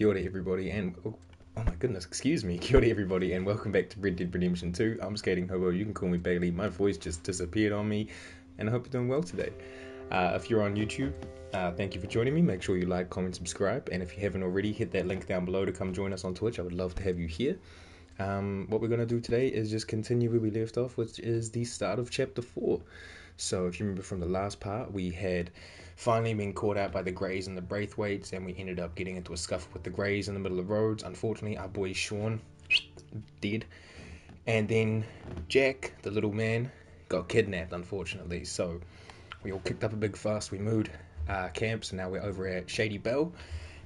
Kia ora everybody, and oh, oh my goodness, excuse me, Kia ora everybody, and welcome back to Red Dead Redemption 2. I'm Skating Hobo, you can call me Bailey. My voice just disappeared on me, and I hope you're doing well today. Uh, if you're on YouTube, uh, thank you for joining me. Make sure you like, comment, subscribe, and if you haven't already, hit that link down below to come join us on Twitch. I would love to have you here. Um, what we're going to do today is just continue where we left off, which is the start of chapter 4. So, if you remember from the last part, we had finally being caught out by the Greys and the Braithwaites, and we ended up getting into a scuffle with the Greys in the middle of the roads. Unfortunately, our boy Sean dead. And then Jack, the little man, got kidnapped, unfortunately. So, we all kicked up a big fuss. We moved uh, camps, and now we're over at Shady Belle.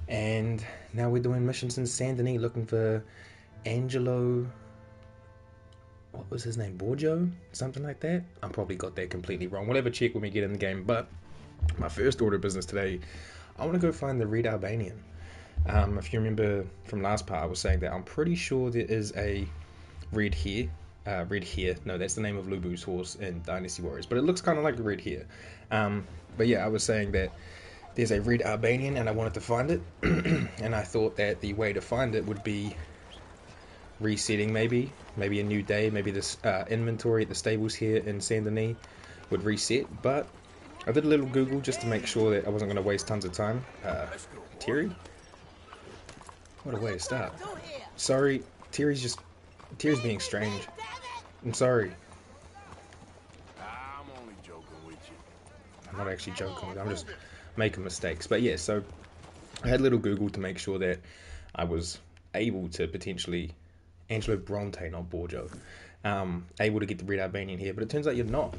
And now we're doing missions in Saint Denis looking for Angelo. What was his name? Borgio? Something like that? I probably got that completely wrong. Whatever, check when we get in the game. But my first order of business today, I want to go find the Red Arabian. Um, if you remember from last part, I was saying that I'm pretty sure there is a red hare. Uh, red hare. No, that's the name of Lu Bu's horse in Dynasty Warriors, but it looks kind of like a red hare. Um, but yeah, I was saying that there's a red Arabian and I wanted to find it. and I thought that the way to find it would be resetting maybe, maybe a new day, maybe this uh, inventory at the stables here in Saint Denis would reset. But I did a little Google just to make sure that I wasn't going to waste tons of time. Uh, Terry? What a way to start. Sorry, Terry's just... Terry's being strange. I'm sorry. I'm only joking with you. I'm not actually joking. I'm just making mistakes. But yeah, so I had a little Google to make sure that I was able to potentially Angelo Bronte, not Borgio, um, able to get the red Arabian here. But it turns out you're not.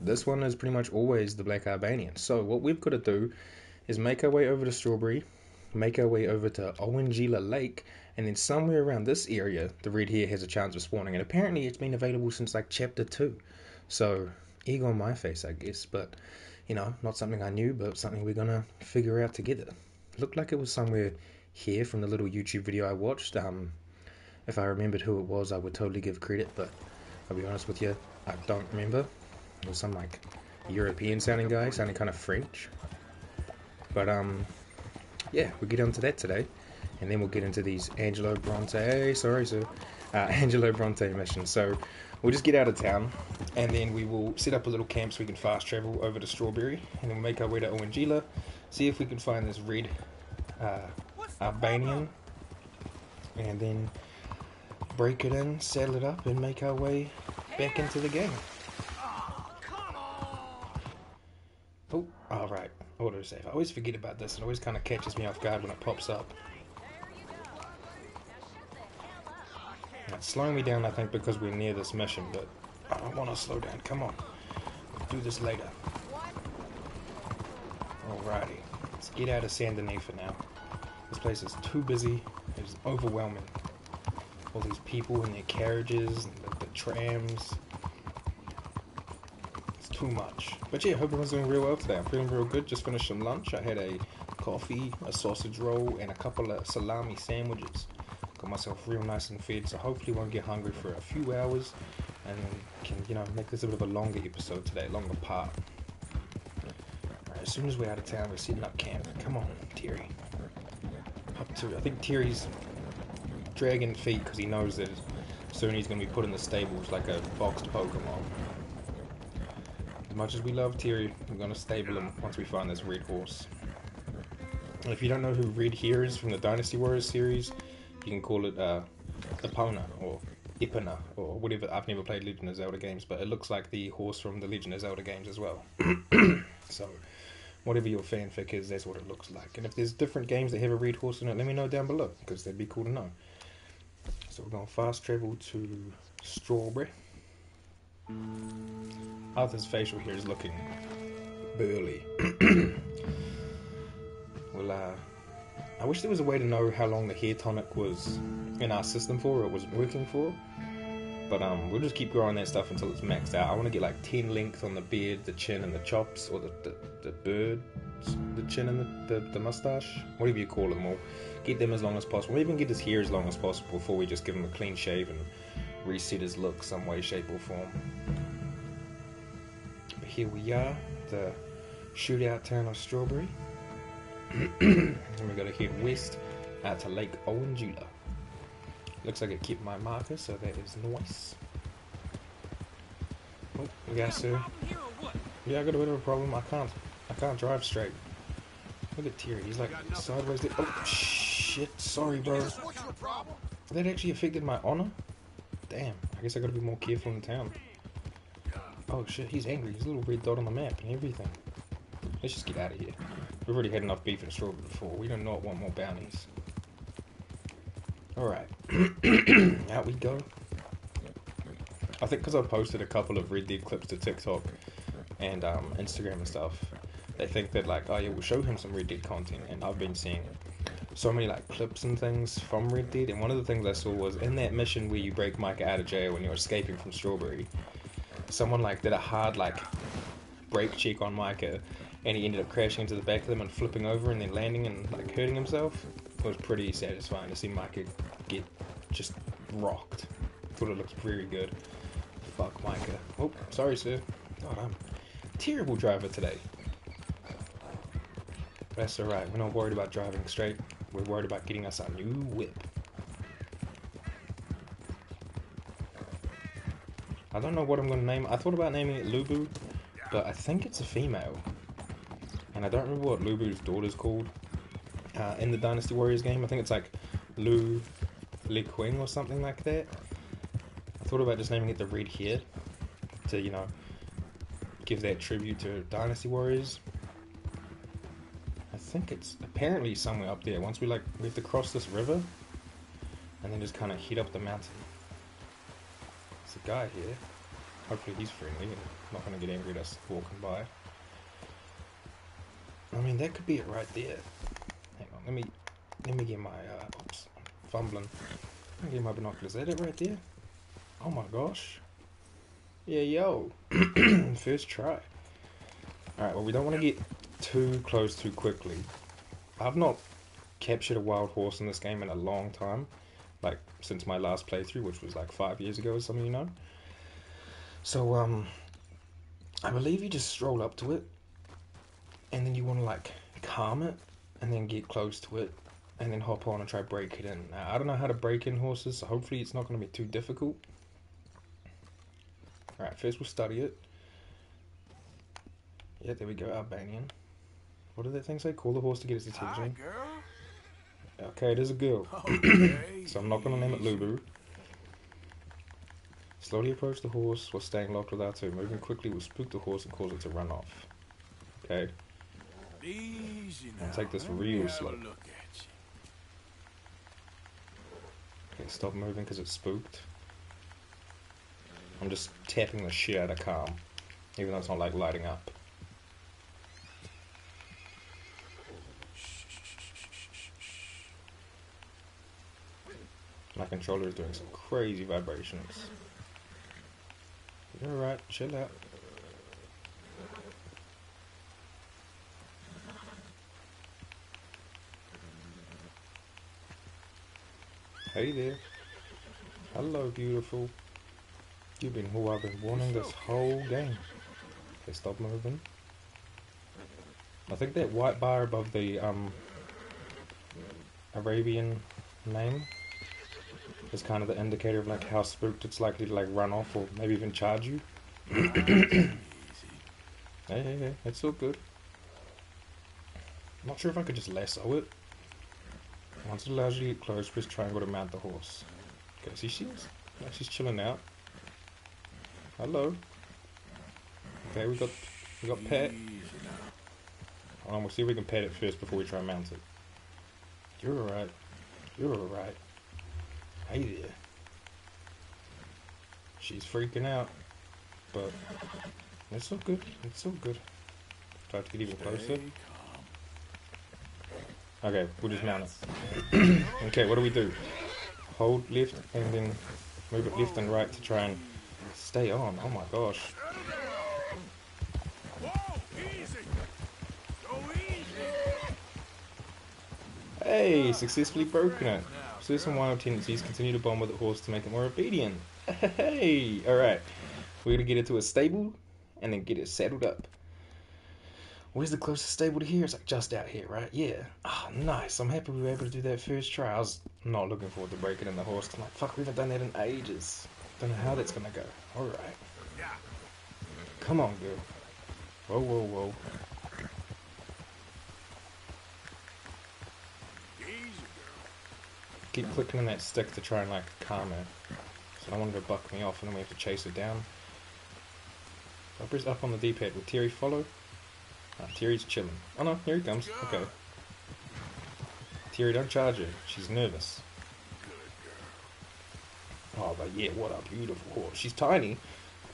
This one is pretty much always the black Arabian. So what we've got to do is make our way over to Strawberry, make our way over to Owanjila Lake, and then somewhere around this area, the red hare has a chance of spawning. And apparently, it's been available since like chapter two. So ego on my face, I guess. But you know, not something I knew, but something we're gonna figure out together. Looked like it was somewhere here from the little YouTube video I watched. Um, if I remembered who it was, I would totally give credit, but I'll be honest with you, I don't remember. Was some like European sounding guy, sounding kind of French. But um, yeah, we'll get onto that today, and then we'll get into these Angelo Bronte. Sorry, sir, uh, Angelo Bronte missions. So we'll just get out of town, and then we will set up a little camp so we can fast travel over to Strawberry, and then we'll make our way to Owanjila, see if we can find this red uh, Arabian, and then break it in, settle it up, and make our way back into the game. Oh, alright. Autosave. I always forget about this. It always kind of catches me off guard when it pops up. It's slowing me down, I think, because we're near this mission, but I don't want to slow down. Come on. We'll do this later. Alrighty. Let's get out of Saint Denis for now. This place is too busy. It's overwhelming. All these people in their carriages, and the, the trams. Too much. But yeah, hope everyone's doing real well today. I'm feeling real good. Just finished some lunch. I had a coffee, a sausage roll, and a couple of salami sandwiches. Got myself real nice and fed, so hopefully won't get hungry for a few hours, and can you know make this a bit of a longer episode today, longer part. Alright, as soon as we're out of town, we're setting up camp. Come on, Terry. Up to I think Terry's dragging feet because he knows that soon he's going to be put in the stables like a boxed Pokemon. As much as we love Terry, we're going to stable him once we find this red horse. And if you don't know who Red Hare is from the Dynasty Warriors series, you can call it uh, Epona or Epona or whatever. I've never played Legend of Zelda games, but it looks like the horse from the Legend of Zelda games as well. so, whatever your fanfic is, that's what it looks like. And if there's different games that have a red horse in it, let me know down below because that'd be cool to know. So we're going to fast travel to Strawberry. Arthur's facial here is looking burly. well, uh, I wish there was a way to know how long the hair tonic was in our system for, or it wasn't working for. But um, we'll just keep growing that stuff until it's maxed out. I want to get like 10 length on the beard, the chin, and the chops, or the, the, the bird, the chin and the, the, the mustache, whatever you call them. We'll get them as long as possible. We'll even get his hair as long as possible before we just give him a clean shave and reset his look some way, shape, or form. But here we are, the shootout town of Strawberry. and we gotta head west out to Lake Owanjila. Looks like it kept my marker, so that is nice. Oh, we got sir. Yeah, I got a bit of a problem. I can't, I can't drive straight. Look at Terry. He's like sideways. There. Oh shit! Sorry, bro. That actually affected my honor. Damn. I guess I gotta be more careful in town. Oh shit, he's angry. He's a little red dot on the map and everything. Let's just get out of here. We've already had enough beef and strawberry before. We do not want more bounties. Alright. out we go. I think because I posted a couple of Red Dead clips to TikTok and um, Instagram and stuff, they think that like, oh yeah, we'll show him some Red Dead content. And I've been seeing so many like clips and things from Red Dead. And one of the things I saw was in that mission where you break Micah out of jail when you're escaping from Strawberry, someone like did a hard like brake check on Micah, and he ended up crashing into the back of them and flipping over and then landing and like hurting himself. It was pretty satisfying to see Micah get just rocked. Thought it looked very good. Fuck Micah. Oh, sorry, sir. God, I'm terrible driver today. That's alright. We're not worried about driving straight. We're worried about getting us a new whip. I don't know what I'm going to name. I thought about naming it Lu Bu, but I think it's a female. And I don't remember what Lu Bu's daughter's called uh, in the Dynasty Warriors game. I think it's like Lu Li or something like that. I thought about just naming it the Red Hare to, you know, give that tribute to Dynasty Warriors. I think it's apparently somewhere up there. Once we like, we have to cross this river and then just kind of head up the mountain. There's a guy here. Hopefully he's friendly and not going to get angry at us walking by. I mean, that could be it right there. Hang on, let me let me get my uh, oops, I'm fumbling. Let me get my binoculars. Is that it right there? Oh my gosh. Yeah, yo. First try. Alright, well, we don't want to get too close too quickly. I've not captured a wild horse in this game in a long time like since my last playthrough, which was like five years ago, as some of you know. So um, I believe you just stroll up to it, and then you want to like calm it, and then get close to it, and then hop on and try break it in. Now, I don't know how to break in horses, so hopefully it's not going to be too difficult. Alright, first we'll study it. Yeah, there we go, Arabian. What did that thing say? Call the horse to get its attention. Hi. Okay, it is a girl. Oh, okay. so I'm not going to name it Lulu. Slowly approach the horse while staying locked with R2. Moving quickly will spook the horse and cause it to run off. Okay. Easy now. I'll take this Let real slow. Look at you. Okay, stop moving because it's spooked. I'm just tapping the shit out of calm. Even though it's not like lighting up. My controller is doing some crazy vibrations. You're alright, chill out. Hey there. Hello, beautiful. You've been who I've been wanting this whole game. Okay, stop moving. I think that white bar above the um Arabian name is kind of the indicator of like how spooked it's likely to like run off or maybe even charge you. Hey, hey, hey, it's all good. I'm not sure if I could just lasso it. Once it allows you to get close, press triangle to mount the horse. Okay, see she's like she's chilling out. Hello. Okay, we got we got pet. Hold on, we'll see if we can pet it first before we try and mount it. You're alright. You're alright. Hey there. She's freaking out. But it's all good. It's all good. Try to get even closer. Okay, we'll just mount it. okay, what do we do? Hold left and then move it left and right to try and stay on. Oh my gosh. Whoa, easy. Go easy. Hey, successfully broken it. Certain wild tendencies continue to bond with the horse to make it more obedient. Hey, alright. We're gonna get it to a stable and then get it saddled up. Where's the closest stable to here? It's like just out here, right? Yeah. Ah, nice. I'm happy we were able to do that first try. I was not looking forward to breaking in the horse. I'm like, fuck, we haven't done that in ages. Don't know how that's gonna go. Alright. Come on, girl. Whoa, whoa, whoa. Easy, girl. Keep clicking on that stick to try and like calm her. So I want to buck me off and then we have to chase her down. If I press up on the D-pad, will Terry follow? Ah, Terry's chilling. Oh no, here he comes. Okay. Terry, don't charge her. She's nervous. Oh, but yeah, what a beautiful horse. She's tiny.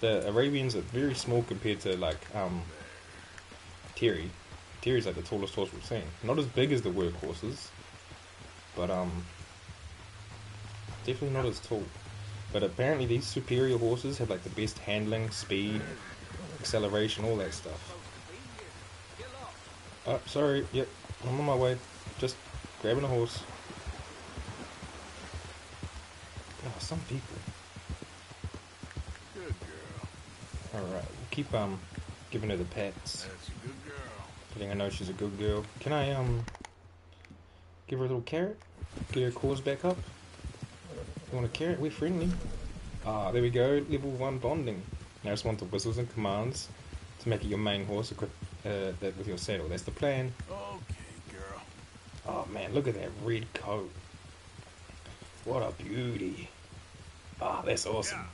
The Arabians are very small compared to like um Terry. Terry's like the tallest horse we've seen. Not as big as the workhorses, but um definitely not as tall. But apparently these superior horses have like the best handling, speed, acceleration, all that stuff. Oh, sorry. Yep, I'm on my way. Just grabbing a horse. Oh, some people. Good girl. All right, we'll keep um giving her the pets. That's a good girl. letting her know she's a good girl. Can I um give her a little carrot? Get her cause back up. You want to carry it? We're friendly. Ah, there we go. Level one bonding. Now respond to whistles and commands to make it your main horse. Equip uh, that with your saddle. That's the plan. Okay, girl. Oh man, look at that red coat. What a beauty. Ah, that's awesome.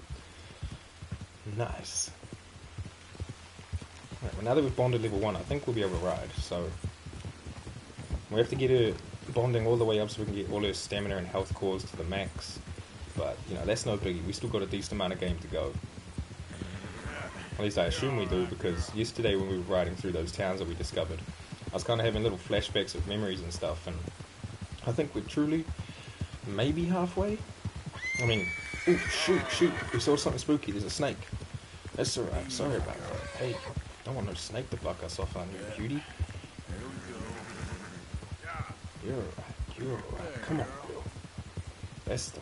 Nice. Right, well, now that we've bonded level 1, I think we'll be able to ride, so... We have to get her bonding all the way up so we can get all her stamina and health cores to the max. But, you know, that's no biggie. We still got a decent amount of game to go. At least I assume we do, because yesterday when we were riding through those towns that we discovered, I was kind of having little flashbacks of memories and stuff, and I think we're truly maybe halfway. I mean, ooh, shoot, shoot, we saw something spooky. There's a snake. That's alright. Sorry about that. Hey, don't want no snake to buck us off on you, cutie. You're alright. You're alright. Come on. That's the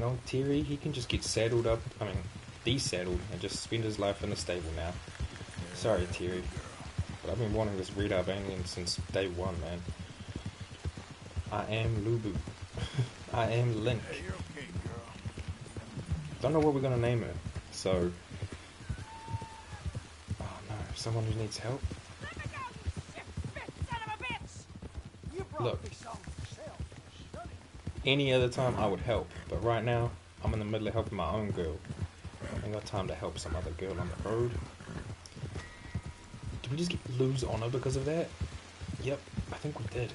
one. You Terry, he can just get saddled up. I mean, desaddled and just spend his life in the stable now. Sorry, Terry. But I've been wanting this red Arabian since day one, man. I am Lu Bu. I am Link. Hey, you're okay, girl. Don't know what we're gonna name her. So. Oh no, someone who needs help. Look. Any other time I would help, but right now I'm in the middle of helping my own girl. I ain't got time to help some other girl on the road. Did we just lose honor because of that? Yep, I think we did.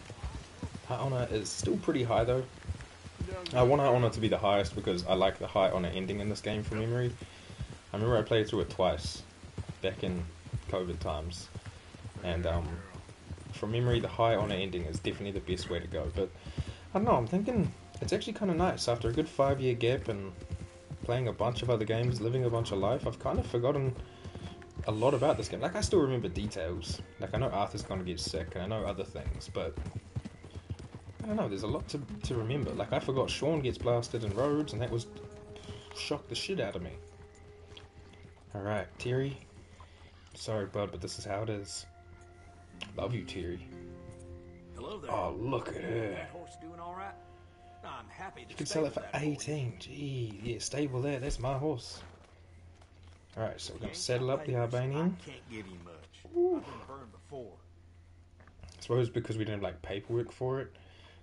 High honor is still pretty high though. I want high honor to be the highest because I like the high honor ending in this game from memory. I remember I played through it twice back in COVID times, and um, from memory, the high honor ending is definitely the best way to go. But I don't know. I'm thinking it's actually kind of nice after a good five year gap and playing a bunch of other games, living a bunch of life. I've kind of forgotten a lot about this game. Like I still remember details. Like I know Arthur's gonna get sick, and I know other things, but I don't know. There's a lot to to remember. Like I forgot Sean gets blasted in Rhodes, and that was shocked the shit out of me. All right, Terry. Sorry, bud, but this is how it is. Love you, Terry. Hello there. Oh, look at her. That horse doing all right? Happy You could sell it for stable that for you. 18. Gee, yeah, stable there. That's my horse. Alright, so we're going to settle up the Arabian. I can't give you much. Ooh. I've been burned before. I suppose because we didn't have like paperwork for it,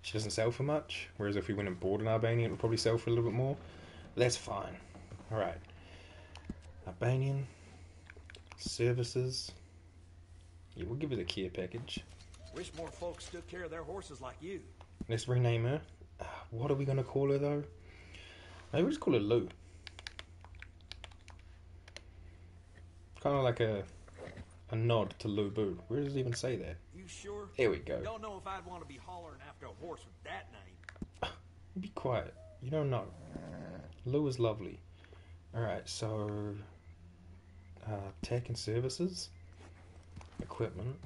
she doesn't sell for much. Whereas if we went and bought an Arabian, it would probably sell for a little bit more. That's fine. Alright. Arabian. Services. Yeah, we'll give her the care package. Wish more folks took care of their horses like you. Let's rename her. What are we going to call her though? Maybe we'll just call her Lou. Kind of like a a nod to Lu Bu. Where does it even say that? You sure? There we go. Don't know if I'd want to be hollering after a horse with that name. Be quiet. You don't know. Lou is lovely. Alright, so. Uh, tech and services. Equipment.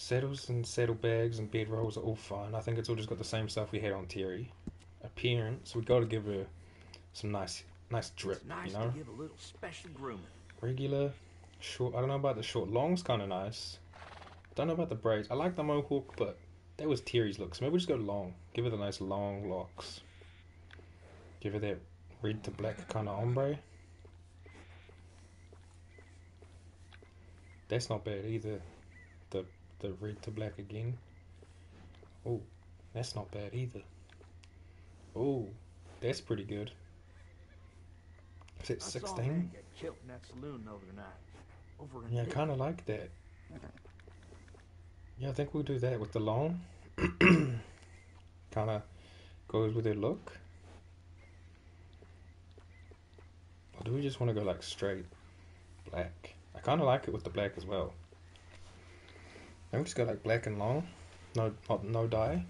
Saddles and saddlebags and bedrolls are all fine. I think it's all just got the same stuff we had on Terry. Appearance, we got to give her some nice, nice drip. Nice you know, to give a little special grooming. regular. Short. I don't know about the short. Long's kind of nice. Don't know about the braids. I like the mohawk, but that was Terry's look. So Maybe we just go long. Give her the nice long locks. Give her that red to black kind of ombre. That's not bad either. The red to black again. Oh, that's not bad either. Oh, that's pretty good. Is it I saw 16? man get killed in that saloon the other night. Over in Yeah, I kind of like that. Yeah, I think we'll do that with the long. kind of goes with their look. Or do we just want to go like straight black? I kind of like it with the black as well. We just go like black and long. No, not no dye.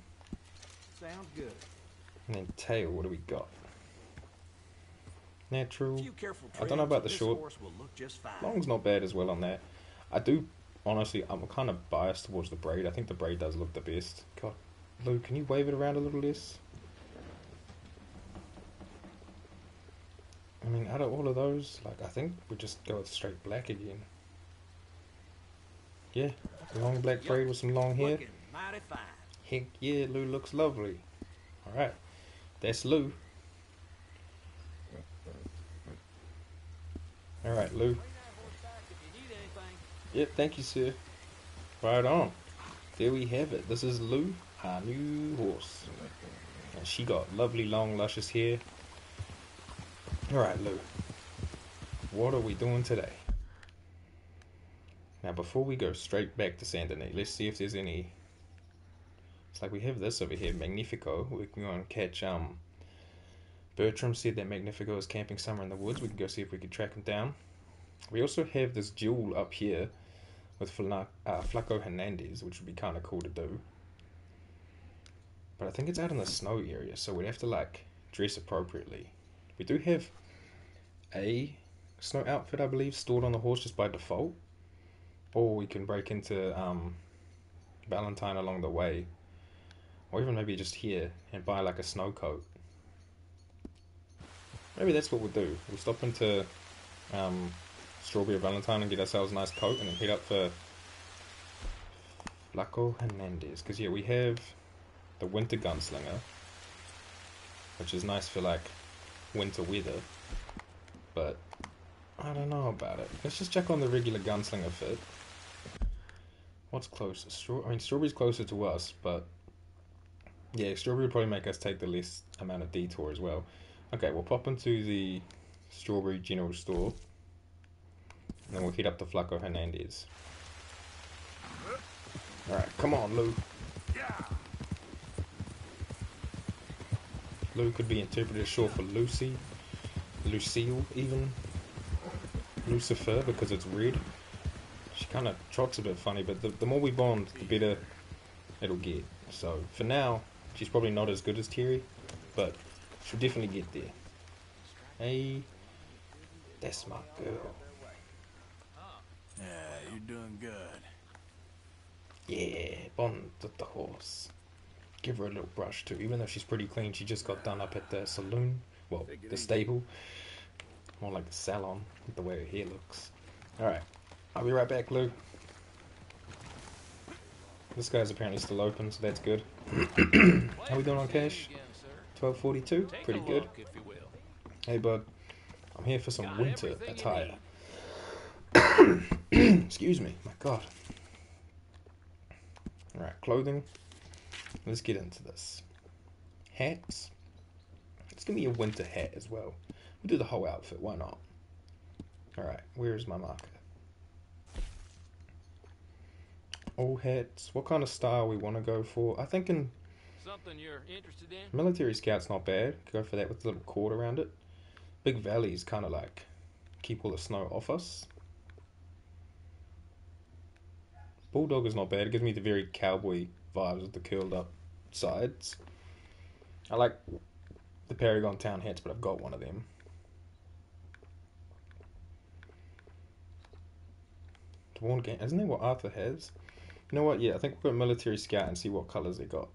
Sounds good. And then tail, what do we got? Natural. A few careful I don't know about the short. horse will look just fine. Long's not bad as well on that. I do honestly, I'm kind of biased towards the braid. I think the braid does look the best. God, Lou, can you wave it around a little less? I mean, out of all of those, like I think we just go with straight black again. Yeah, long black braid with some long hair. Looking mighty fine. Heck yeah, Lou looks lovely. All right, that's Lou. All right, Lou. Yep, thank you, sir. Right on. There we have it. This is Lou, our new horse. And she got lovely, long, luscious hair. Alright, Lou. What are we doing today? Now, before we go straight back to Saint Denis, let's see if there's any. It's like we have this over here, Magnifico. We can go and catch. Um, Bertram said that Magnifico is camping somewhere in the woods. We can go see if we can track him down. We also have this duel up here with Fla- uh, Flaco Hernandez, which would be kind of cool to do. But I think it's out in the snow area, so we'd have to like dress appropriately. We do have a snow outfit, I believe, stored on the horse just by default, or we can break into um, Valentine along the way, or even maybe just here and buy like a snow coat. Maybe that's what we'll do. We'll stop into um, Strawberry Valentine and get ourselves a nice coat and then head up for Flaco Hernandez. Because, yeah, we have the Winter Gunslinger, which is nice for like winter weather. But I don't know about it. Let's just check on the regular Gunslinger fit. What's closer? Straw- I mean, Strawberry's closer to us, but yeah, Strawberry would probably make us take the least amount of detour as well. Okay, we'll pop into the Strawberry General Store. And then we'll hit up the Flaco Hernandez. Alright, come on, Lou. Lou could be interpreted as short for Lucy, Lucille, even. Lucifer, because it's red. Kind of trots a bit funny, but the, the more we bond, the better it'll get. So, for now, she's probably not as good as Terry, but she'll definitely get there. Hey, that's my girl. Yeah, you're doing good. Yeah, bond with the horse. Give her a little brush too, even though she's pretty clean. She just got done up at the saloon, well, the stable. More like the salon, with the way her hair looks. Alright, I'll be right back, Lou. This guy's apparently still open, so that's good. How we doing on cash? 1242? Pretty good. Hey, bud. I'm here for some winter attire. Excuse me. My God. Alright, clothing. Let's get into this. Hats. Let's give me a winter hat as well. We'll do the whole outfit. Why not? Alright, where's my marker? All hats. What kind of style we want to go for? I think in Something you're interested in? Military Scout's not bad. Go for that with a little cord around it. Big Valley's kind of like keep all the snow off us. Bulldog is not bad. It gives me the very cowboy vibes with the curled up sides. I like the Paragon Town hats, but I've got one of them. Dwarn Gang, isn't that what Arthur has? You know what? Yeah, I think we'll go Military Scout and see what colours they got.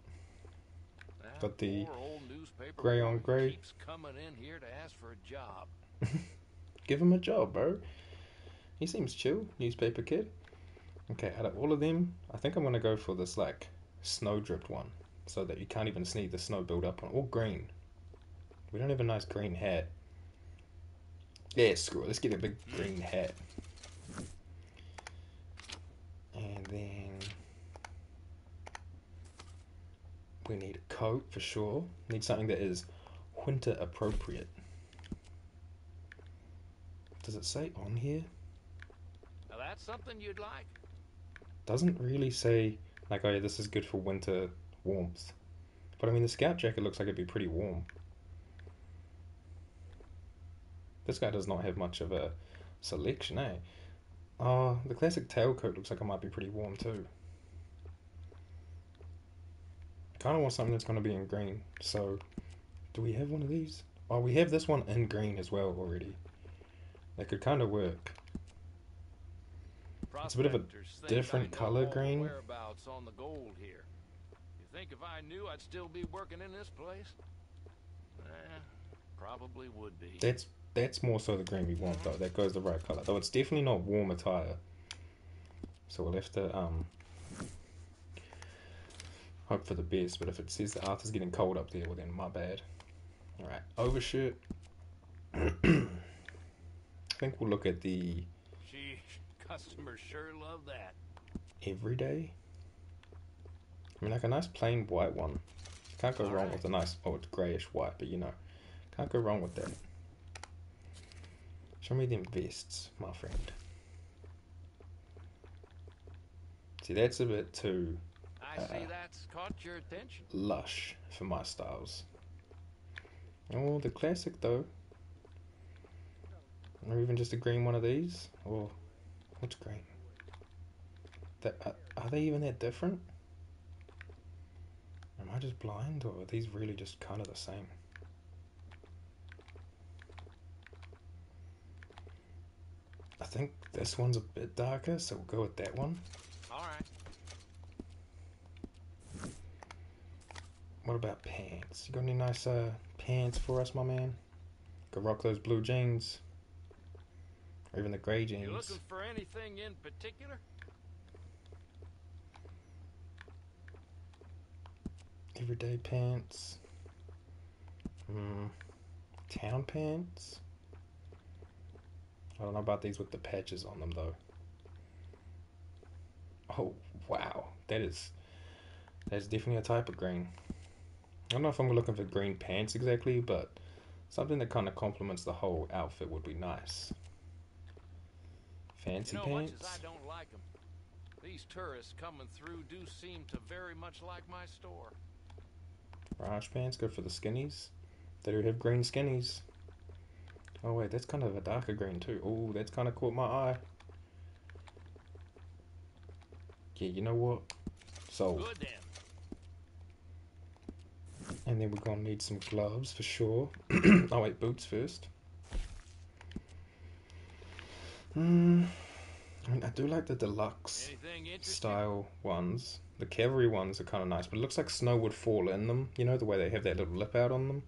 That But the poor old newspaper grey on grey. keeps coming in here to ask for a job. Give him a job, bro. He seems chill, newspaper kid. Okay, out of all of them, I think I'm gonna go for this like snow dripped one, so that you can't even see the snow build up on. All green. We don't have a nice green hat. Yeah, screw it. Let's get a big green hat. And then we need a coat for sure. Need something that is winter appropriate. Does it say on here? Now that's something you'd like. Doesn't really say like, oh yeah, this is good for winter warmth. But I mean, the scout jacket looks like it'd be pretty warm. This guy does not have much of a selection, eh? Oh, the classic tailcoat looks like it might be pretty warm too. Kind of want something that's going to be in green. So, do we have one of these? Oh, we have this one in green as well already. That could kind of work. It's a bit of a different color green. Whereabouts on the gold here. You think if I knew I'd still be working in this place? Eh, probably would be. That's that's more so the green we want though. That goes the right color. Though it's definitely not warm attire. So we'll have to um hope for the best. But if it says that Arthur's getting cold up there, well then my bad. All right, overshirt. I think we'll look at the Sheesh, customers sure love that. everyday. I mean, like a nice plain white one. Can't go wrong with a nice. Oh, it's grayish white, but you know, can't go wrong with that. Show me them vests, my friend. See, that's a bit too I see Uh, that's caught your attention. lush for my styles. Oh, the classic though. Or even just a green one of these. Or what's green? That are, are they even that different? Am I just blind, or are these really just kind of the same? I think this one's a bit darker, so we'll go with that one. All What about pants? You got any nice uh, pants for us, my man? Could rock those blue jeans. Or even the You jeans. looking for anything in particular? Everyday pants. Hmm. Town pants? I don't know about these with the patches on them, though. Oh, wow. That is... That's definitely a type of green. I don't know if I'm looking for green pants exactly, but something that kind of complements the whole outfit would be nice. Fancy you know, pants? much as I don't like them, these tourists coming through do seem to very much like my store. Orange pants, good for the skinnies. They do have green skinnies. Oh wait, that's kind of a darker green too. Oh, that's kind of caught my eye. Yeah, you know what? So, Good then. And then we're gonna need some gloves for sure. oh wait, boots first. Hmm. I mean, I do like the deluxe style ones. The cavalry ones are kind of nice, but it looks like snow would fall in them. You know the way they have that little lip out on them.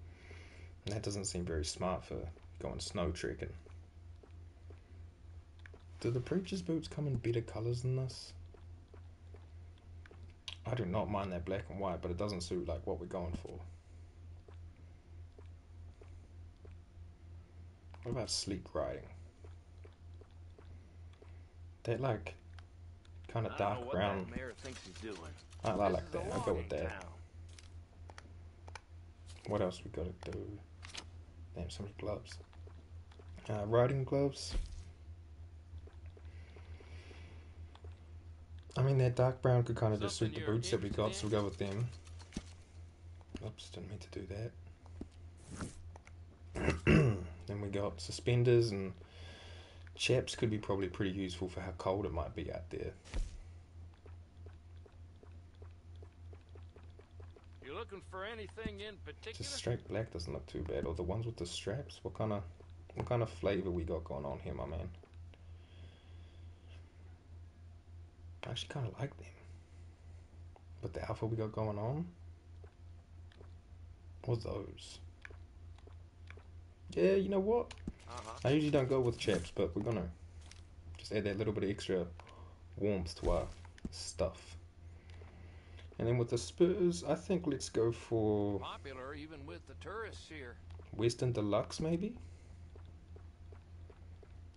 And that doesn't seem very smart for going snow trekking. Do the preacher's boots come in better colours than this? I do not mind that black and white, but it doesn't suit like what we're going for. What about sleep riding? That like kind of I dark brown. That mayor thinks he's doing. I, I like that. I'll go with that. What else we gotta do? Damn, so many gloves. Uh, riding gloves. I mean, that dark brown could kind of just suit the boots that we got, so we'll go with them. Oops, didn't mean to do that. then we got suspenders and chaps could be probably pretty useful for how cold it might be out there. You looking for anything in particular? Just straight black doesn't look too bad. Or the ones with the straps. What kind of what kind of flavor we got going on here, my man? I actually kind of like them. But the alpha we got going on. What's those? Yeah, you know what? Uh-huh. I usually don't go with chaps, but we're gonna Just add that little bit of extra warmth to our stuff. And then with the Spurs, I think let's go for Popular even with the tourists here. Western Deluxe, maybe.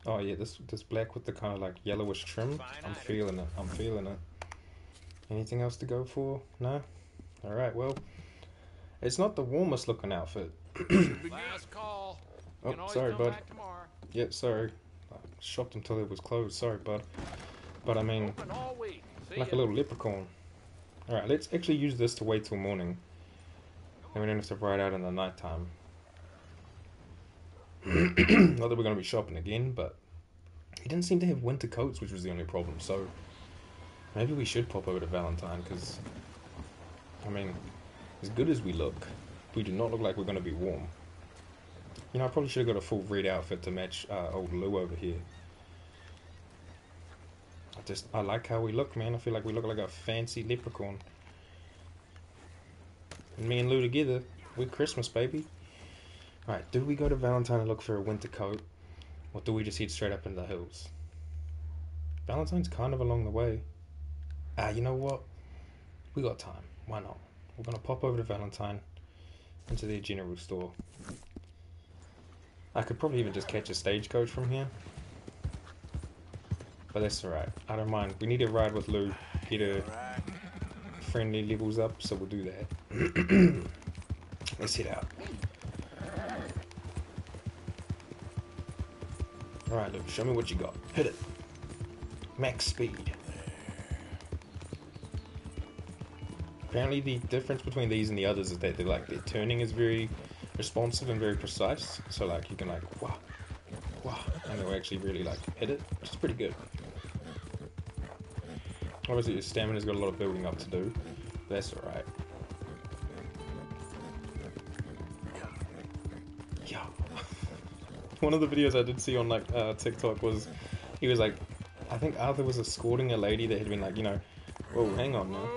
Oh yeah, this this black with the kind of like yellowish trim. I'm feeling it. I'm feeling it. Anything else to go for? No. All right. Well, it's not the warmest looking outfit. Last call. Oh, sorry, bud. Yeah, sorry. I shopped until it was closed. Sorry, bud. But I mean, Open all week. See like a little leprechaun. All right, let's actually use this to wait till morning. Then we don't have to ride out in the nighttime. Not that we're going to be shopping again, but he didn't seem to have winter coats, which was the only problem. So maybe we should pop over to Valentine because, I mean, as good as we look, we do not look like we're going to be warm. You know, I probably should have got a full red outfit to match uh, old Lou over here. I just I like how we look, man. I feel like we look like a fancy leprechaun. And me and Lou together, we're Christmas, baby. Alright, do we go to Valentine and look for a winter coat? Or do we just head straight up into the hills? Valentine's kind of along the way. Ah, you know what? We got time. Why not? We're gonna pop over to Valentine into their general store. I could probably even just catch a stagecoach from here. But that's alright. I don't mind. We need to ride with Lou, get her friendly levels up, so we'll do that. Let's head out. Alright, Lou, show me what you got. Hit it. Max speed. Apparently, the difference between these and the others is that they're like their turning is very responsive and very precise. So like you can like wow, wow, and they'll actually really like hit it, which is pretty good. Obviously, your stamina's got a lot of building up to do. That's alright. One of the videos I did see on like uh, TikTok was he was like, I think Arthur was escorting a lady that had been like, you know, whoa, hang on now,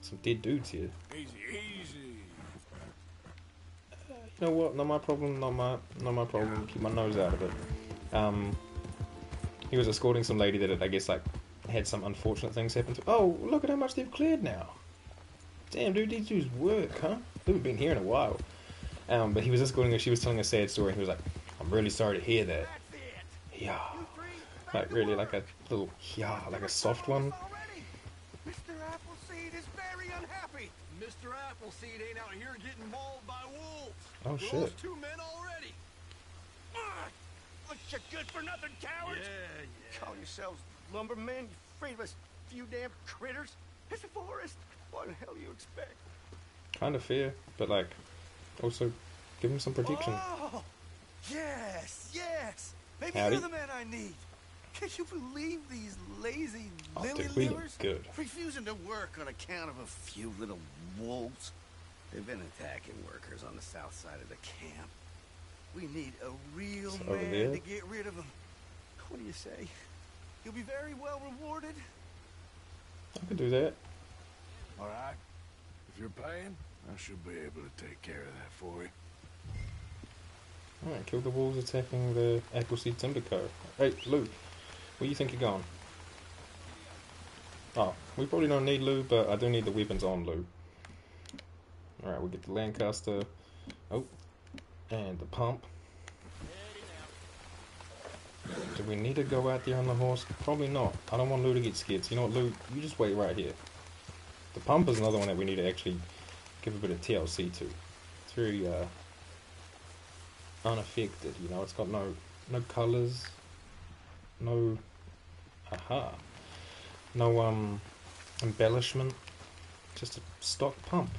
some dead dudes here. Easy, easy. You know what? Not my problem. Not my not my problem. Keep my nose out of it. Um, he was escorting some lady that had, I guess like had some unfortunate things happen to. Oh, look at how much they've cleared now. Damn, dude, these dudes work, huh? They've been here in a while. Um, but he was escorting her. She was telling a sad story. and He was like, "I'm really sorry to hear that." Yeah, You three, back like really like a little yeah, like a soft one. Mr. Appleseed is very unhappy. Mr. Appleseed ain't out here getting mauled by wolves. Oh Those shit. two men already. Ah, what you good for nothing cowards? Yeah, yeah. Call yourselves lumbermen, you afraid of us few damn critters? It's a forest. What the hell do you expect? Kind of fear, but like also give him some protection. Oh, yes, yes. Maybe Howdy. you're the man I need. Can you believe these lazy Oh, lily dude, we look livers? good. Refusing to work on account of a few little wolves. They've been attacking workers on the south side of the camp. We need a real It's man to get rid of them. What do you say? You'll be very well rewarded. I could do that. All right. If you're paying, I should be able to take care of that for you. Alright, kill the wolves attacking the Appleseed Timber Co. Hey, Lou, where you think you're going? Oh, we probably don't need Lou, but I do need the weapons on Lou. Alright, we'll get the Lancaster. Oh, and the pump. Do we need to go out there on the horse? Probably not. I don't want Lou to get scared. So you know what, Lou? You just wait right here. The pump is another one that we need to actually give a bit of TLC to. It's very, uh, unaffected. You know, it's got no no colors, no aha, no um embellishment. Just a stock pump.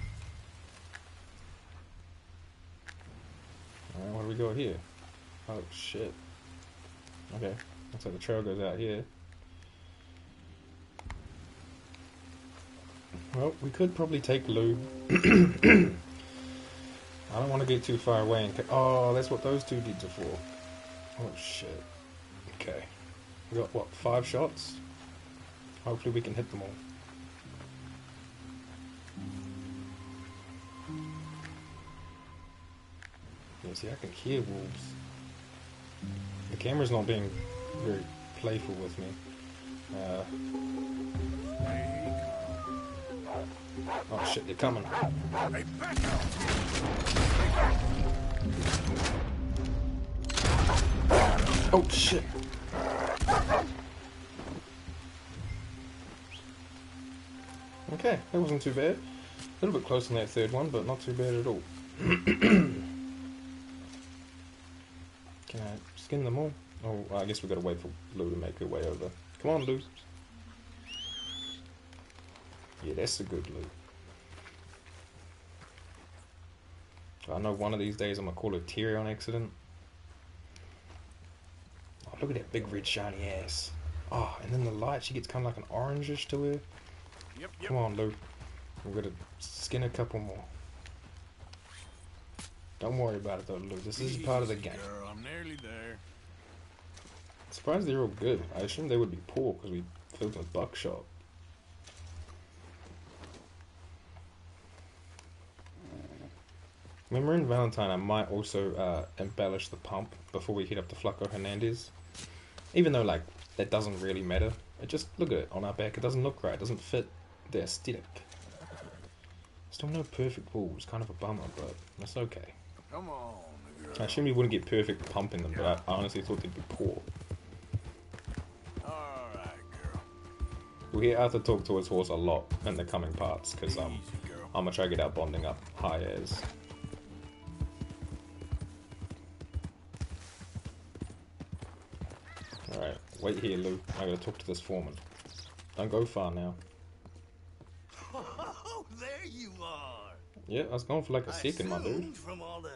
Alright, what do we got here? Oh shit. Okay, looks like the trail goes out here. Well, we could probably take Lou. I don't want to get too far away and. Oh, that's what those two dudes are for. Oh shit. Okay. We got what? Five shots. Hopefully we can hit them all. Yeah, see, I can hear wolves. The camera's not being very playful with me. Uh, oh shit, they're coming. Oh shit. Okay, that wasn't too bad. A little bit close on that third one, but not too bad at all. Can I skin them all? Oh, I guess we've gotta wait for Lou to make her way over. Come on, Lou. Yeah, that's a good loot. I know one of these days I'm gonna call it Terry on accident. Oh, look at that big red shiny ass. Oh, and then the light, she gets kind of like an orangish to her. Yep, yep. Come on, Lou. We're gonna skin a couple more. Don't worry about it though, Lou. This is part of the game. Girl, I'm nearly there. Surprised they're all good. I assumed they would be poor because we filled with buckshot. Remember in Valentine, I might also uh, embellish the pump before we hit up to Flaco Hernandez. Even though, like, that doesn't really matter. It just, look at it on our back. It doesn't look right. It doesn't fit the aesthetic. Still no perfect walls. Kind of a bummer, but that's okay. Come on, girl. I assume we wouldn't get perfect pump in them, but I honestly thought they'd be poor. Alright, girl. We hear Arthur talk to his horse a lot in the coming parts because um, Easy. I'm gonna try to get our bonding up high as. Wait here, Lou. I gotta talk to this foreman. Don't go far now. Oh, there you are. Yeah, I was going for like a I second, my dude. assumed From all the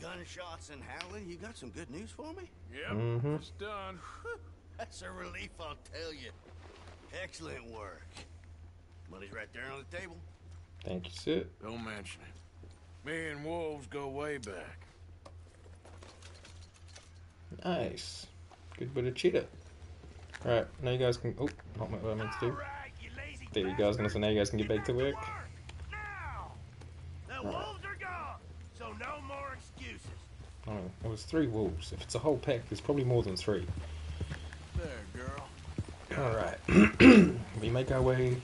gunshots and howling, you got some good news for me? Yep, Mhm. it's done. That's a relief, I'll tell you. Excellent work. Money's right there on the table. Thank you, sir. Don't mention it. Me and Wolves go way back. Nice. Good bit of cheetah. Alright, now you guys can. Oh, not what I meant to do. Alright, you lazy There you go, I was now you guys can get back to work. Now! The wolves are so no more excuses. Oh, it was three wolves. If it's a whole pack, there's probably more than three. There, girl. Alright. we make our way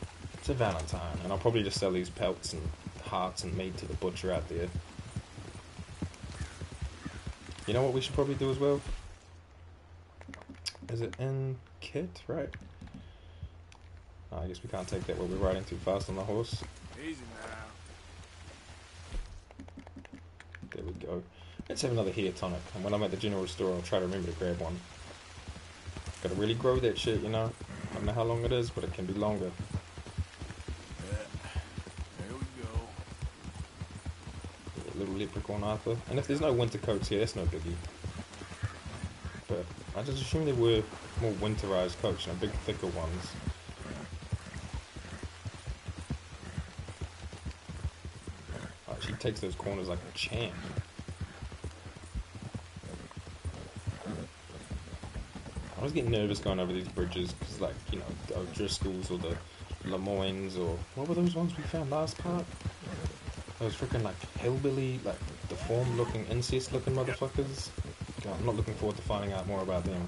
to Valentine, and I'll probably just sell these pelts and hearts and meat to the butcher out there. You know what we should probably do as well? Is it in kit, right? Oh, I guess we can't take that while we're riding too fast on the horse. Easy now. There we go. Let's have another hair tonic, and when I'm at the general store, I'll try to remember to grab one. Gotta really grow that shit, you know? I don't know how long it is, but it can be longer. Yeah. There we go. Yeah, little leprechaun Arthur. And if there's no winter coats here, that's no biggie. But I just assume they were more winterized coats, you know, big, thicker ones. She takes those corners like a champ. I was getting nervous going over these bridges because, like, you know, the O'Driscolls or the Lemoynes or what were those ones we found last part? Those freaking like hillbilly, like deformed looking, incest looking motherfuckers. I'm not looking forward to finding out more about them.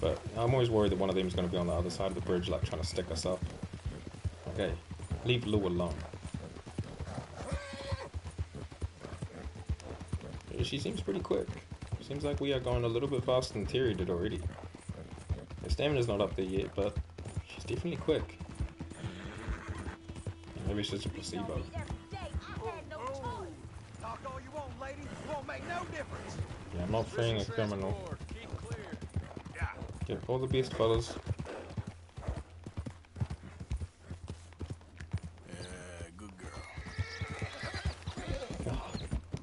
But I'm always worried that one of them is going to be on the other side of the bridge, like trying to stick us up. Okay, leave Lou alone. She seems pretty quick. Seems like we are going a little bit faster than Terry did already. Her stamina's not up there yet, but she's definitely quick. Maybe it's just a placebo. Talk all you want, lady. Won't make no difference. Yeah, I'm not freeing a criminal. Get all the beast. Oh,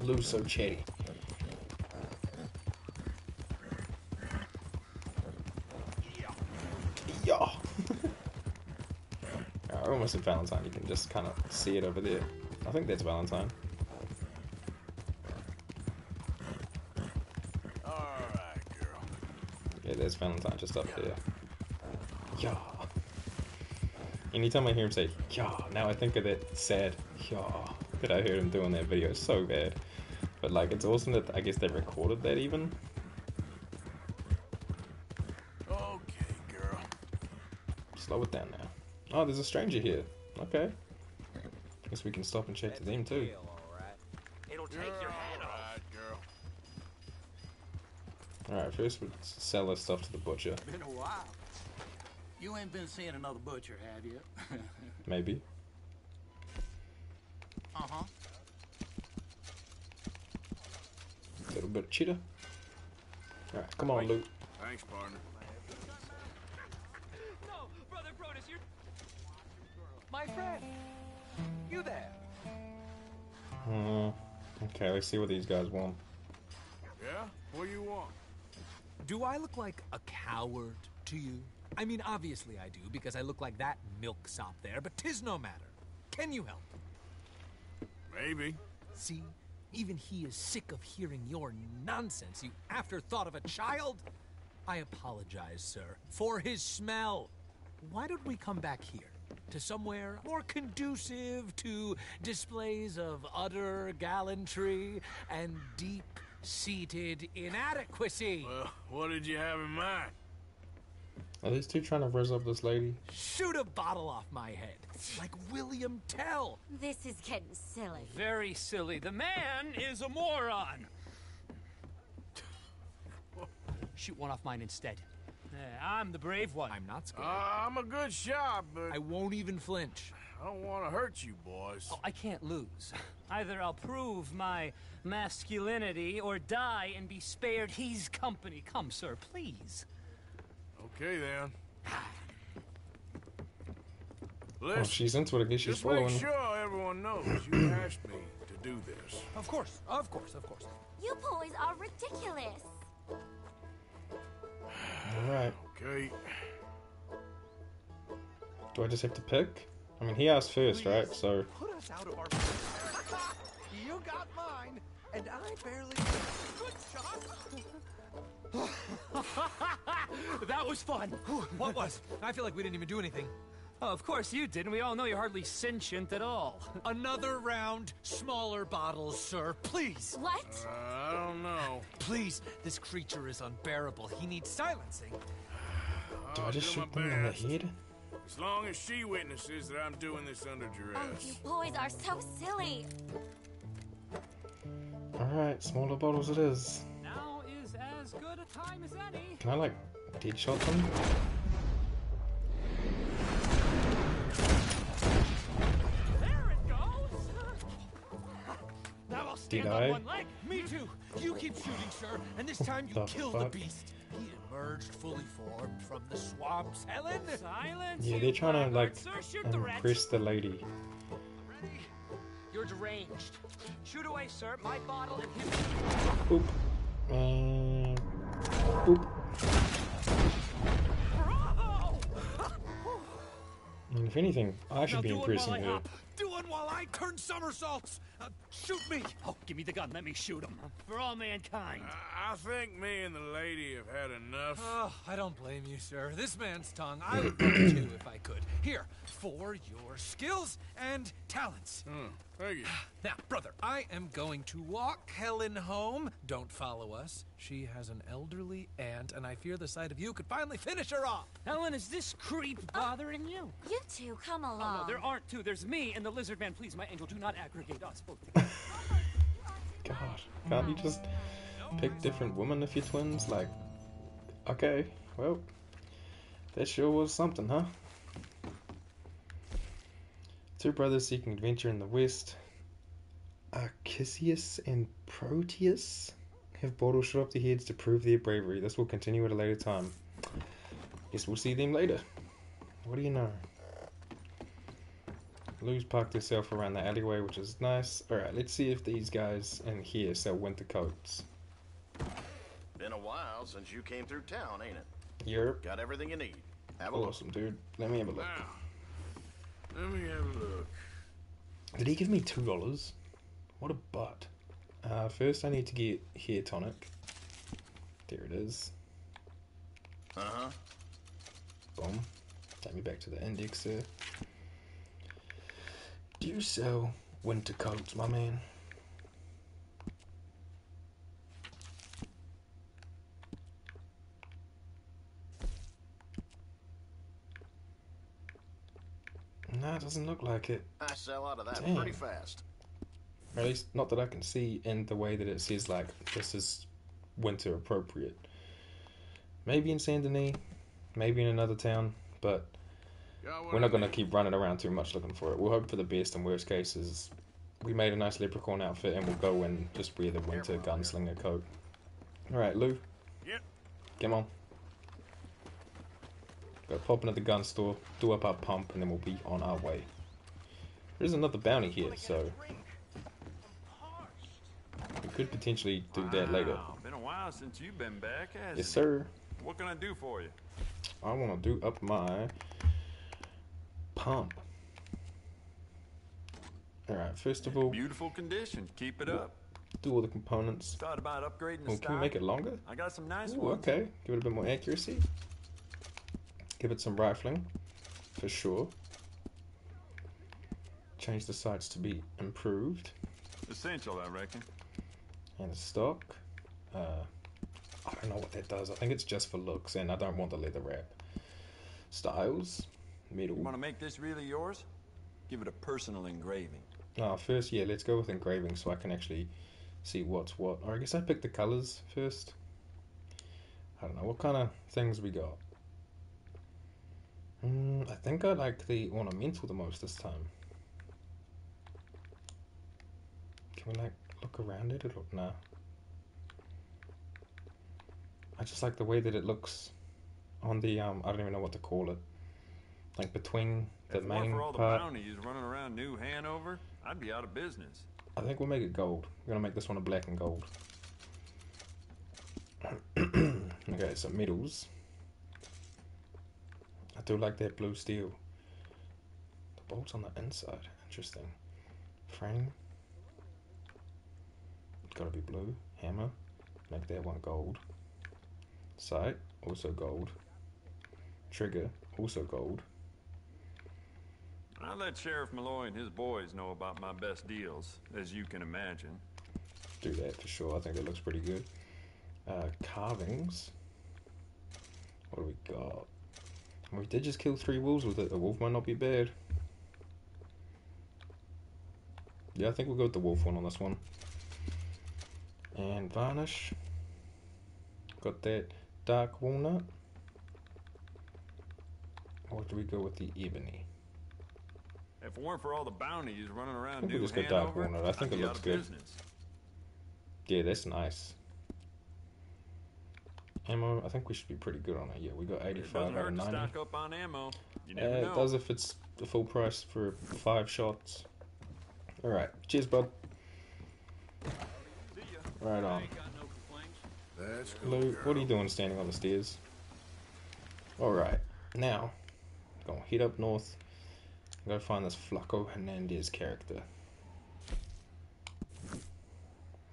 Lou's so chatty. Yeah. Almost at Valentine. You can just kind of see it over there. I think that's Valentine. there's Valentine just up there. Yeah. Anytime I hear him say, yeah, now I think of that sad, yeah, that I heard him do that video so bad. But like, it's awesome that I guess they recorded that even. Okay, girl. Slow it down now. Oh, there's a stranger here. Okay. Guess we can stop and chat That's to them too. Deal, Alright, first we'll sell our stuff to the butcher. Been a while. You ain't been seeing another butcher, have you? Maybe. uh-huh. A little bit of cheddar. Alright, come on, Luke. Thanks, partner. No, brother Brodus, you're my friend. You there? Uh, okay, let's see what these guys want. Yeah? What do you want? Do I look like a coward to you? I mean, obviously I do, because I look like that milksop there, but tis no matter. Can you help? Maybe. See, even he is sick of hearing your nonsense, you afterthought of a child. I apologize, sir, for his smell. Why don't we come back here? To somewhere more conducive to displays of utter gallantry and deep seated inadequacy. Well, what did you have in mind? Are these two trying to rizz up this lady? Shoot a bottle off my head, like William Tell. This is getting silly. Very silly. The man is a moron. Shoot one off mine instead. I'm the brave one. I'm not scared. Uh, I'm a good shot, but I won't even flinch. I don't want to hurt you, boys. Oh, I can't lose. Either I'll prove my masculinity or die and be spared his company. Come, sir, please. Okay, then. Oh, she's into it. I guess she's just make sure everyone knows you asked me to do this. Of course, of course, of course. You boys are ridiculous. Alright. Okay. Do I just have to pick? I mean, he asked first, right? So, and I barely. Good shot. that was fun. What was? I feel like we didn't even do anything. Oh, of course you didn't. We all know you're hardly sentient at all. Another round, smaller bottles, sir. Please. What? Uh, I don't know. Please. This creature is unbearable. He needs silencing. do I I'll just do shoot my them in the head? As long as she witnesses that I'm doing this under duress. Oh, you boys are so silly. Alright, smaller bottles it is. Now is as good a time as any. Can I, like, dead shot them? There it goes. Now I'll stand on one leg. Me too. You keep shooting, sir, and this time you The kill the beast. He emerged fully formed from the swamps, Helen. Silence. Yeah, they're trying to, like, blackguard, Sir, shoot the impress the lady. You're deranged. Shoot away, sir. My bottle and him. Boop. And... Boop. Bravo! And if anything, I should Now be do it while impressing I her. hop. Do one while I turn somersaults. Uh, shoot me. Oh, give me the gun. Let me shoot him. For all mankind. I, I think me and the lady have had enough. Oh, I don't blame you, sir. This man's tongue, I would rub too if I could. Here, for your skills and talents. Hmm, thank you. Now, brother, I am going to walk Helen home. Don't follow us. She has an elderly aunt, and I fear the sight of you could finally finish her off. Helen, is this creep uh, bothering you? You two, come along. Oh, no, there aren't two. There's me and the lizard man. Please, my angel, do not aggregate us both together. God, can't you just pick different women if you're twins? Like, okay, well, that sure was something, huh? Two brothers seeking adventure in the west. Arcisius and Proteus have bottles shot up their heads to prove their bravery. This will continue at a later time. Guess we'll see them later. What do you know? Lou's parked herself around the alleyway, which is nice. Alright, let's see if these guys in here sell winter coats. Been a while since you came through town, ain't it? Europe. Got everything you need. Have a look. Awesome, dude. Let me have a look. Now, let me have a look. Did he give me two dollars? What a butt. Uh, first, I need to get hair tonic. There it is. Uh huh. Boom. Take me back to the index there. Do you sell winter coats, my man? Doesn't look like it. I sell out of that Damn. pretty fast. Or at least, not that I can see in the way that it says, like, this is winter appropriate. Maybe in Saint Denis, maybe in another town, but we're not going to keep running around too much looking for it. We'll hope for the best, and worst case is we made a nice leprechaun outfit, and we'll go and just wear the winter gunslinger coat. Alright, Lou. Yep. Come on. Go pop into the gun store, do up our pump, and then we'll be on our way. There's another bounty here, so we could potentially do that later. Been a while since you've been back, Yes, sir. What can I do for you? I want to do up my pump. Alright, first of all, Beautiful condition. Keep it up. do all the components. Thought about upgrading the Oh, can we make it longer? I got some nice Ooh, ones. okay. Give it a bit more accuracy. Give it some rifling, for sure. Change the sights to be improved. Essential, I reckon. And the stock. Uh, I don't know what that does. I think it's just for looks, and I don't want the leather wrap. Styles, metal. You want to make this really yours? Give it a personal engraving. Oh, first, yeah, let's go with engraving so I can actually see what's what. Or I guess I pick the colors first. I don't know what kind of things we got. Mm, I think I like the ornamental the most this time. Can we like look around it? It look nah. I just like the way that it looks on the um. I don't even know what to call it. Like between the if main for all the part. running around New Hanover, I'd be out of business. I think we'll make it gold. We're gonna make this one a black and gold. okay, so metals. I do like that blue steel. The bolts on the inside. Interesting. Frame. It's gotta be blue. Hammer. Make that one gold. Sight. Also gold. Trigger. Also gold. I let Sheriff Malloy and his boys know about my best deals, as you can imagine. do that for sure. I think it looks pretty good. Uh, carvings. What do we got? We did just kill three wolves with it. The wolf might not be bad. Yeah, I think we'll go with the wolf one on this one. And varnish. Got that dark walnut. Or do we go with the ebony? If it weren't for all the bounties running around, I think we just go dark walnut. I think I'd it looks good. business. Yeah, that's nice. Ammo, I think we should be pretty good on it. Yeah, we got It 85 out of 90. stock up on ammo. You Uh, never it does if it's the full price for five shots. Alright, cheers, bud. Right on. Let's Lou, what are you doing standing on the stairs? Alright, now, gonna head up north. Go find this Flaco Hernandez character.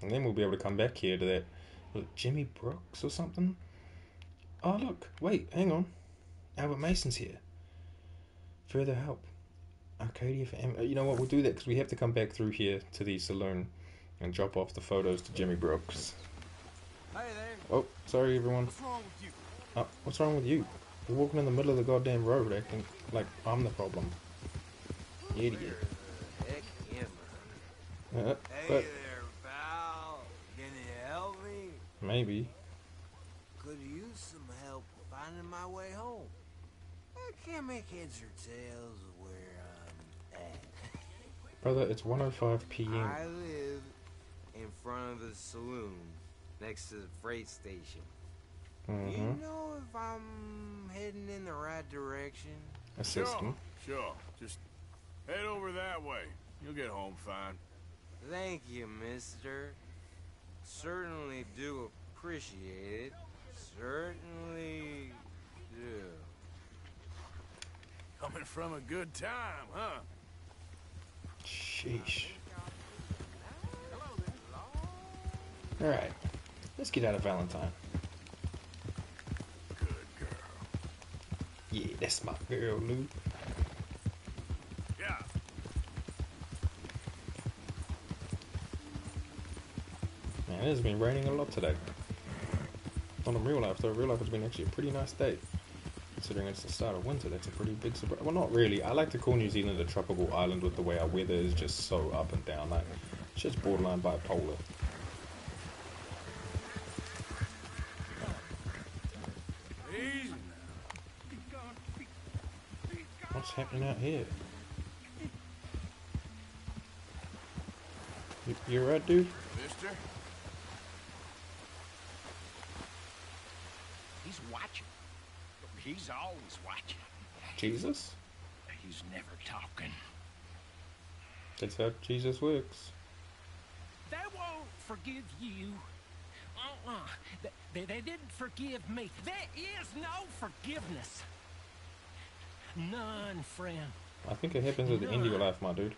And then we'll be able to come back here to that. It Jimmy Brooks or something? Oh, look, wait, hang on. Albert Mason's here. Further help. Arcadia for Am- You know what? We'll do that because we have to come back through here to the saloon and drop off the photos to Jimmy Brooks. Hey there. Oh, sorry, everyone. What's wrong with you? Uh, what's wrong with you? You're walking in the middle of the goddamn road acting like I'm the problem. You idiot. Uh, Hey but there, pal. Can you help me? Maybe. Could use some help finding my way home. I can't make heads or tails of where I'm at. Brother, it's 105 p.m. I live in front of the saloon next to the freight station. Do Mm-hmm. you know if I'm heading in the right direction? Assistant. Sure, sure. Just head over that way. You'll get home fine. Thank you, mister. Certainly do appreciate it. Certainly do. Coming from a good time, huh? Sheesh. Alright. Let's get out of Valentine. Good girl. Yeah, that's my girl, Lou. Yeah. Man, it has been raining a lot today. Not in real life, though. Real life has been actually a pretty nice day. Considering it's the start of winter, that's a pretty big surprise. Well, not really. I like to call New Zealand a tropical island with the way our weather is just so up and down. Like, it's just borderline bipolar. What's happening out here? You, you right, dude? Mister? He's watching. He's always watching. Jesus? He's never talking. That's how Jesus works. They won't forgive you. Uh-uh. They, they, they didn't forgive me. There is no forgiveness. None, friend. I think it happens with the end of your life, my dude.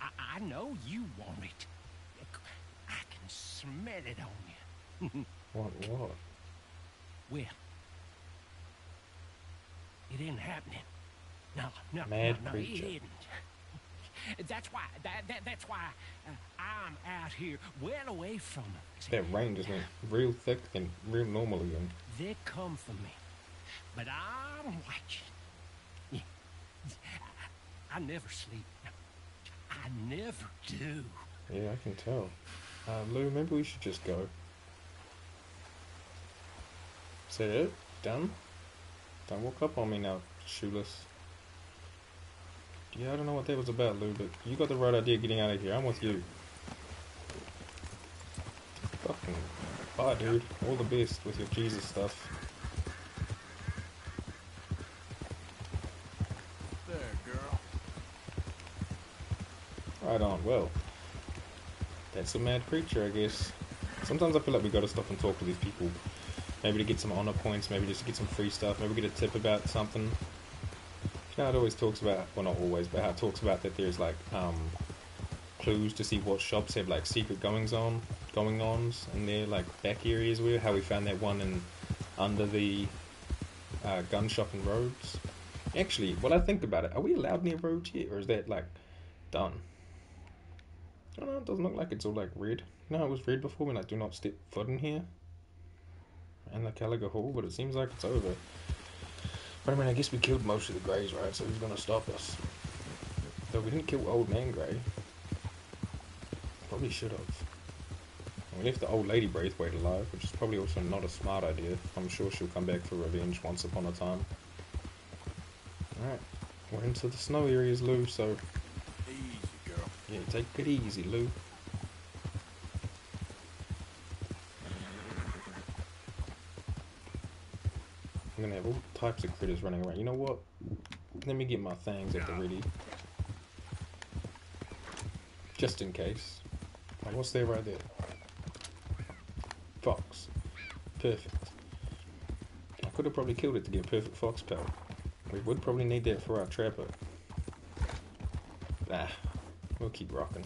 I, I know you want it. I can smell it on you. What? What? Well, it isn't happening. No, no, Mad no, no, preacher. it isn't. That's why. That, that that's why uh, I'm out here, well away from them. That rain just went real thick and real normal again. They come for me, but I'm watching. Yeah. I never sleep. I never do. Yeah, I can tell. Uh, Lou, maybe we should just go. Is that it? Done? Don't walk up on me now, shoeless. Yeah, I don't know what that was about, Lou, but you got the right idea getting out of here. I'm with you. Fucking bye, dude. All the best with your Jesus stuff. There, girl. Right on. Well, that's a mad creature, I guess. Sometimes I feel like we gotta stop and talk to these people. Maybe to get some honor points, maybe just to get some free stuff, maybe get a tip about something. You know, it always talks about, well, not always, but how it talks about that there's like um, clues to see what shops have like secret goings on, going ons in their like back areas. Where how we found that one in under the uh, gun shop in Rhodes. Actually, when I think about it, are we allowed near Rhodes yet, or is that like done? I don't know. It doesn't look like it's all like red. No, it was red before when I do not step foot in here. And the Caliga Hall, but it seems like it's over. But I mean, I guess we killed most of the Greys, right? So who's gonna stop us? Though we didn't kill Old Man Grey. Probably should have. We left the old lady Braithwaite alive, which is probably also not a smart idea. I'm sure she'll come back for revenge once upon a time. Alright, we're into the snow areas, Lou, so Easy, girl. yeah, take it easy, Lou. I'm gonna have all types of critters running around. You know what? Let me get my things at the ready. Just in case. Oh, what's there right there? Fox. Perfect. I could have probably killed it to get a perfect fox pelt. We would probably need that for our trapper. Ah, we'll keep rocking.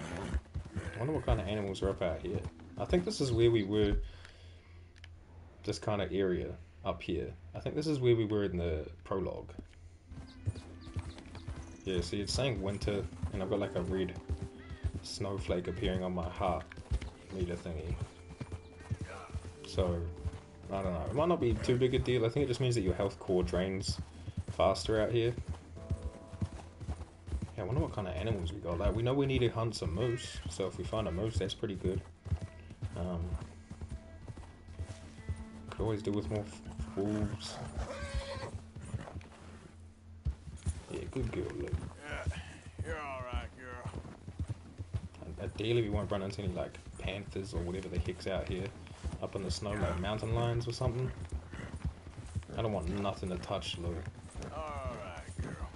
I wonder what kind of animals are up out here. I think this is where we were. This kind of area up here. I think this is where we were in the prologue. Yeah, see, it's saying winter, and I've got like a red snowflake appearing on my heart meter thingy. So, I don't know. It might not be too big a deal. I think it just means that your health core drains faster out here. Yeah, I wonder what kind of animals we got. Like, we know we need to hunt some moose, so if we find a moose, that's pretty good. Um, could always do with more wolves. Yeah, good girl, Luke. Yeah, you're alright, girl. Ideally, we won't run into any like panthers or whatever the heck's out here, up in the snow, like mountain lions or something. I don't want nothing to touch, Lou. Alright, girl.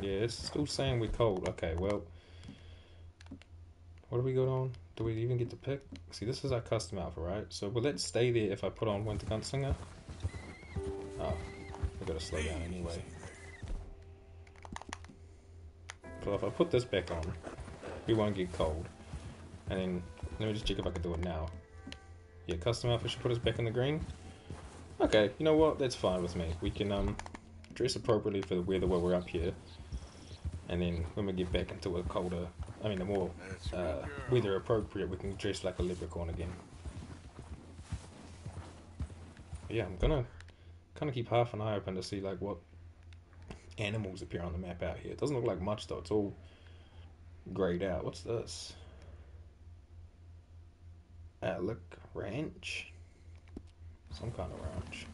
Yeah, it's still saying we're cold. Okay, well, what do we got on? Do we even get to pick? See, this is our custom outfit, right? So will that stay there if I put on Winter Gunslinger? Oh, we gotta slow down anyway. So if I put this back on, we won't get cold. And then, let me just check if I can do it now. Yeah, custom outfit should put us back in the green. Okay, you know what? That's fine with me. We can um dress appropriately for the weather while we're up here. And then when we get back into a colder, I mean, the more uh, weather appropriate, we can dress like a leprechaun again. yeah, I'm gonna kind of keep half an eye open to see like what animals appear on the map out here. It doesn't look like much though. It's all grayed out. What's this? Adler Ranch. Some kind of ranch.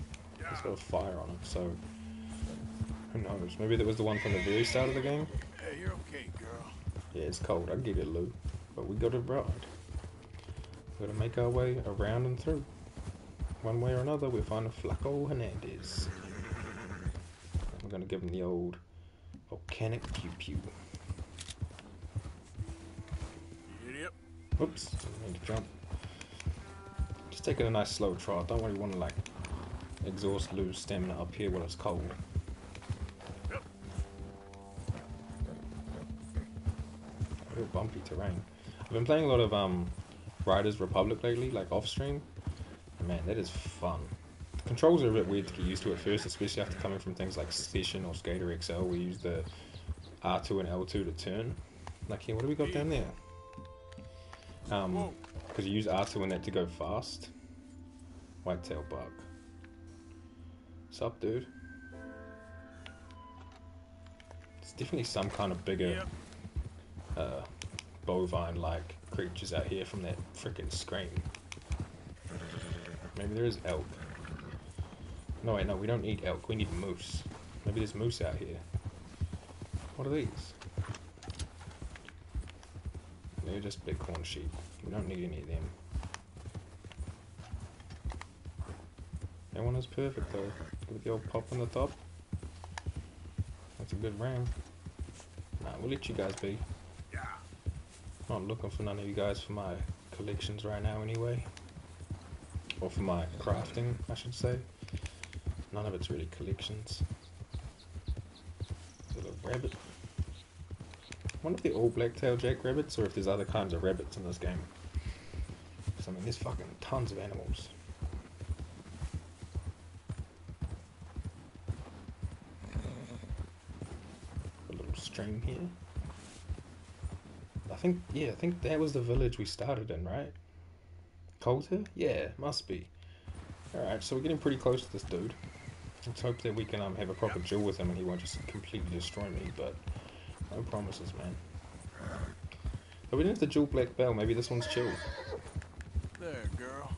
It's got a fire on it, so who knows? Maybe that was the one from the very start of the game. Hey, you're okay, girl. Yeah, it's cold. I give you loot, but we got to ride. We're gonna make our way around and through. One way or another, we find a Flaco Hernandez. We're gonna give him the old volcanic pew pew. Whoops, didn't mean to jump. Just taking a nice slow trot. Don't really want to like exhaust, lose stamina up here when it's cold. Real bumpy terrain. I've been playing a lot of um, Riders Republic lately, like off stream. Man, that is fun. The controls are a bit weird to get used to at first, especially after coming from things like Session or Skater XL, where you use the R2 and L2 to turn. Like here, what do we got down there? Um, because you use R2 and that to go fast. Whitetail bug. Sup, dude? It's definitely some kind of bigger, uh, bovine-like creatures out here from that freaking scream. Maybe there is elk. No, wait, no, we don't need elk. We need moose. Maybe there's moose out here. What are these? They're just bighorn sheep. We don't need any of them. That one is perfect though. With the old pop on the top. That's a good ram. Nah, we'll let you guys be. Not looking for none of you guys for my collections right now anyway. Or for my crafting, I should say. None of it's really collections. It rabbit? I wonder if they're all black-tailed jackrabbits or if there's other kinds of rabbits in this game. 'Cause, I mean, there's fucking tons of animals. A little stream here. I think, yeah, I think that was the village we started in, right? Colter? Yeah, must be. Alright, so we're getting pretty close to this dude. Let's hope that we can um, have a proper duel with him and he won't just completely destroy me, but no promises, man. But we didn't have the dual black bell, maybe this one's chill. There, girl.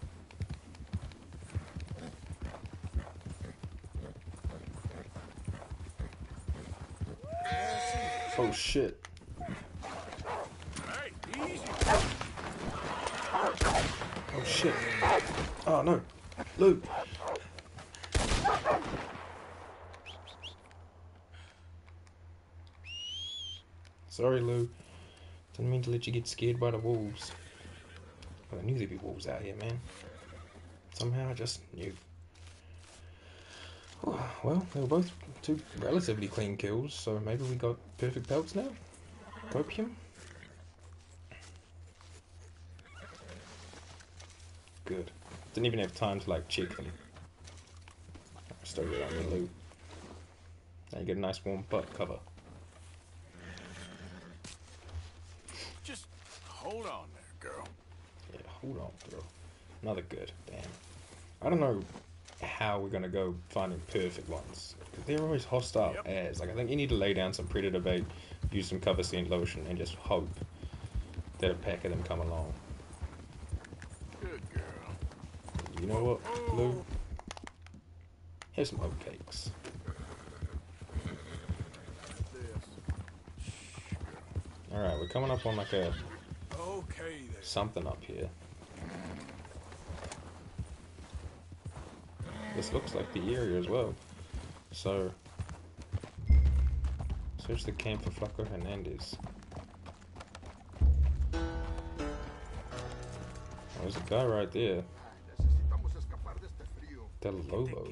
Oh shit. Hey, easy. Oh shit. Oh no. Luke. Sorry, Lou. Didn't mean to let you get scared by the wolves. I knew there'd be wolves out here, man. Somehow I just knew. Well, they were both two relatively clean kills, so maybe we got perfect belts now? Opium? Good. Didn't even have time to like check them. Stow it on the loot. Now you get a nice warm butt cover. Just hold on there, girl. Yeah, hold on, girl. Another good. Damn. I don't know how we're gonna go finding perfect ones. They're always hostile as. Like I think you need to lay down some predator bait, use some cover scent lotion, and just hope that a pack of them come along. Good girl. You know what, Lou? Here's some oatcakes. Alright, we're coming up on like a Okay something up here. This looks like the area as well. So, search the camp for Flaco Hernandez. Oh, there's a guy right there. Del Lobo.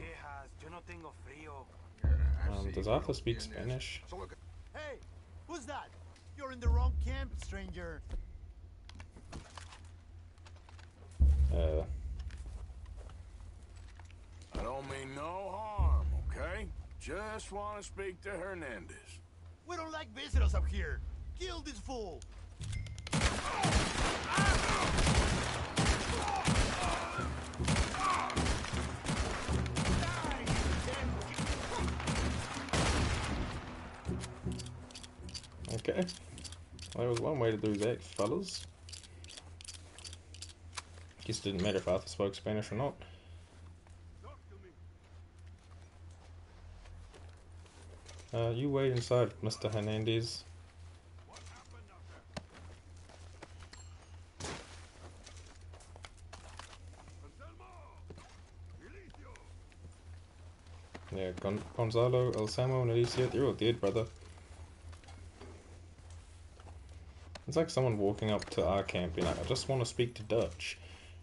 Um, does Arthur speak Spanish? Hey, who's that? You're in the wrong camp, stranger. Uh, I don't mean no harm, okay? Just want to speak to Hernandez. We don't like visitors up here. Kill this fool. Okay. Well, there was one way to do that, fellas. Guess it didn't matter if Arthur spoke Spanish or not. Uh, you wait inside, Mr. Hernandez. Yeah, Gon Gonzalo, El Samo, and Alicia, they're all dead, brother. It's like someone walking up to our camp being like, I just want to speak to Dutch.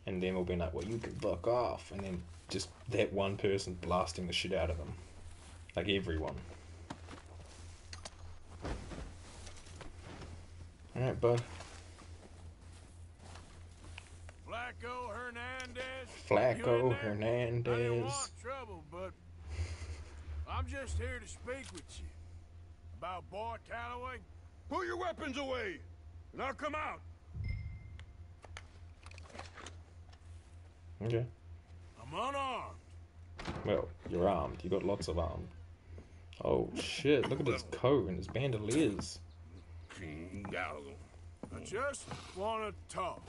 And then we'll be like, well, you can fuck off. And then just that one person blasting the shit out of them. Like everyone. Alright, bud. Flaco Hernandez. Flaco You in there? I didn't Hernandez. want trouble, but I'm just here to speak with you. About Boy Calloway. Put your weapons away, I'll come out. Okay. I'm unarmed. Well, you're armed. You got lots of armed. Oh shit, look at his coat and his bandoliers. I just want to talk.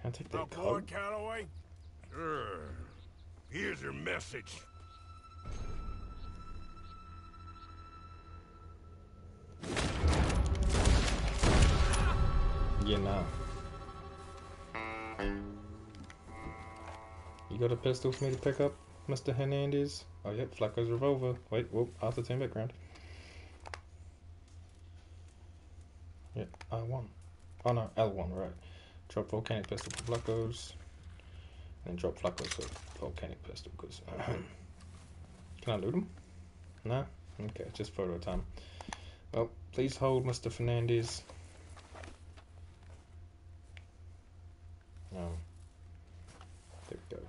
Can I take that About coat? Calloway. Sure. Here's your message. Yeah, nah. You got a pistol for me to pick up, Mr. Hernandez? Oh, yep, Flaco's revolver. Wait, whoop, Arthur turn background. Yep, I1. Oh no, L1, right. Drop volcanic pistol for Flaco's. And drop Flaco's for volcanic pistol, because. Can I loot him? No? Okay, just photo time. Well, please hold Mr. Fernandez. Um, there we go.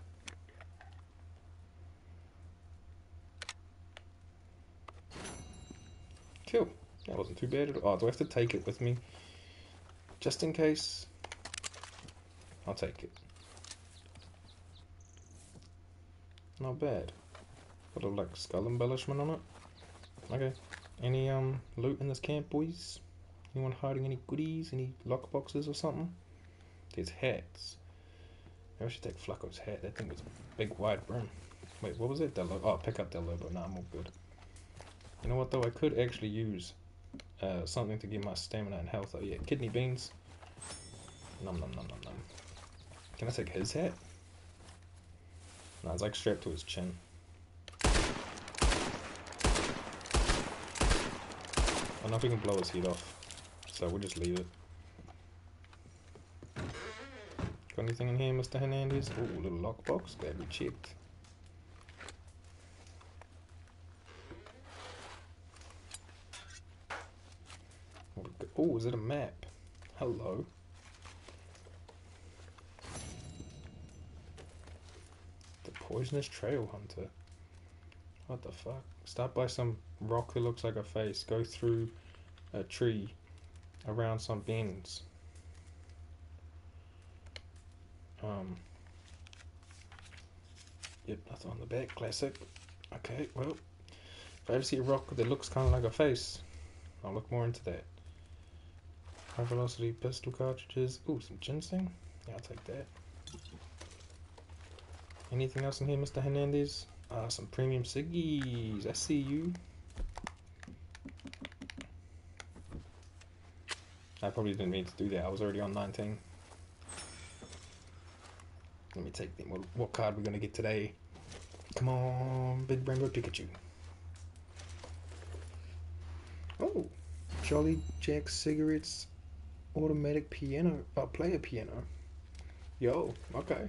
Cool. That wasn't too bad at all. Oh, do I have to take it with me? Just in case? I'll take it. Not bad. Got a like skull embellishment on it. Okay. Any um loot in this camp, boys? Anyone hiding any goodies? Any lock boxes or something? There's hats. Maybe I should take Flaco's hat. That thing was a big wide brim. Wait, what was it? Del. Oh, pick up Del Lobo. Nah, I'm all good. You know what though? I could actually use uh, something to give my stamina and health. Oh yeah, kidney beans. Num num num num num. Can I take his hat? No, it's like strapped to his chin. I don't know if we can blow his head off, so we'll just leave it. Anything in here, Mr. Hernandez? Ooh, little lockbox. Glad we checked. Oh, is it a map? Hello. The poisonous trail hunter. What the fuck? Start by some rock that looks like a face. Go through a tree around some bends. Um. Yep, that's on the back. Classic. Okay, well, if I ever see a rock that looks kind of like a face, I'll look more into that. High velocity pistol cartridges. Ooh, some ginseng. Yeah, I'll take that. Anything else in here, Mr. Hernandez? Uh, some premium ciggies. I see you. I probably didn't mean to do that. I was already on 19. Let me take them. What, what card we're gonna get today? Come on, Big Rainbow Pikachu. Oh, Jolly Jack cigarettes, automatic piano, uh, player piano. Yo, okay.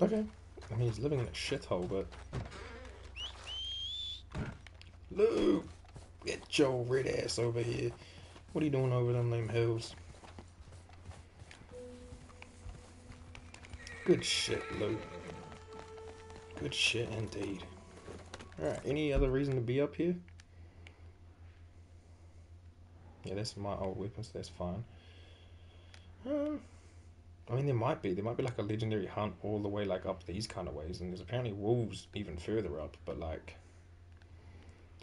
Okay. I mean, he's living in a shithole, but. Luke! Get your red ass over here. What are you doing over them name hills? Good shit, Luke. Good shit indeed. Alright, any other reason to be up here? Yeah, that's my old weapons, that's fine. Um, I mean, there might be. There might be like a legendary hunt all the way like up these kind of ways, and there's apparently wolves even further up. But like,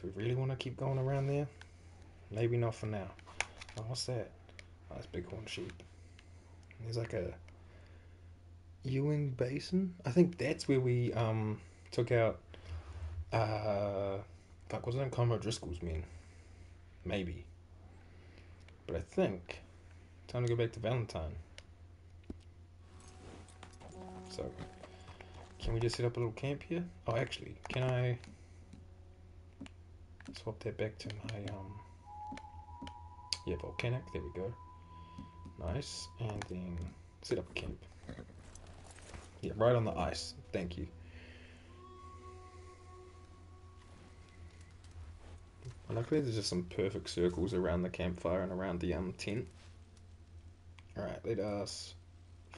do we really want to keep going around there? Maybe not for now. Oh, what's that? Oh, that's bighorn sheep. There's like a Ewing Basin. I think that's where we um took out. Uh, fuck, was that Colm O'Driscoll's men? Maybe. But I think time to go back to Valentine. So, can we just set up a little camp here? Oh, actually, can I swap that back to my, um, yeah, volcanic, there we go. Nice, and then set up camp. Yeah, right on the ice, thank you. Luckily, there's just some perfect circles around the campfire and around the um tent. Alright, let us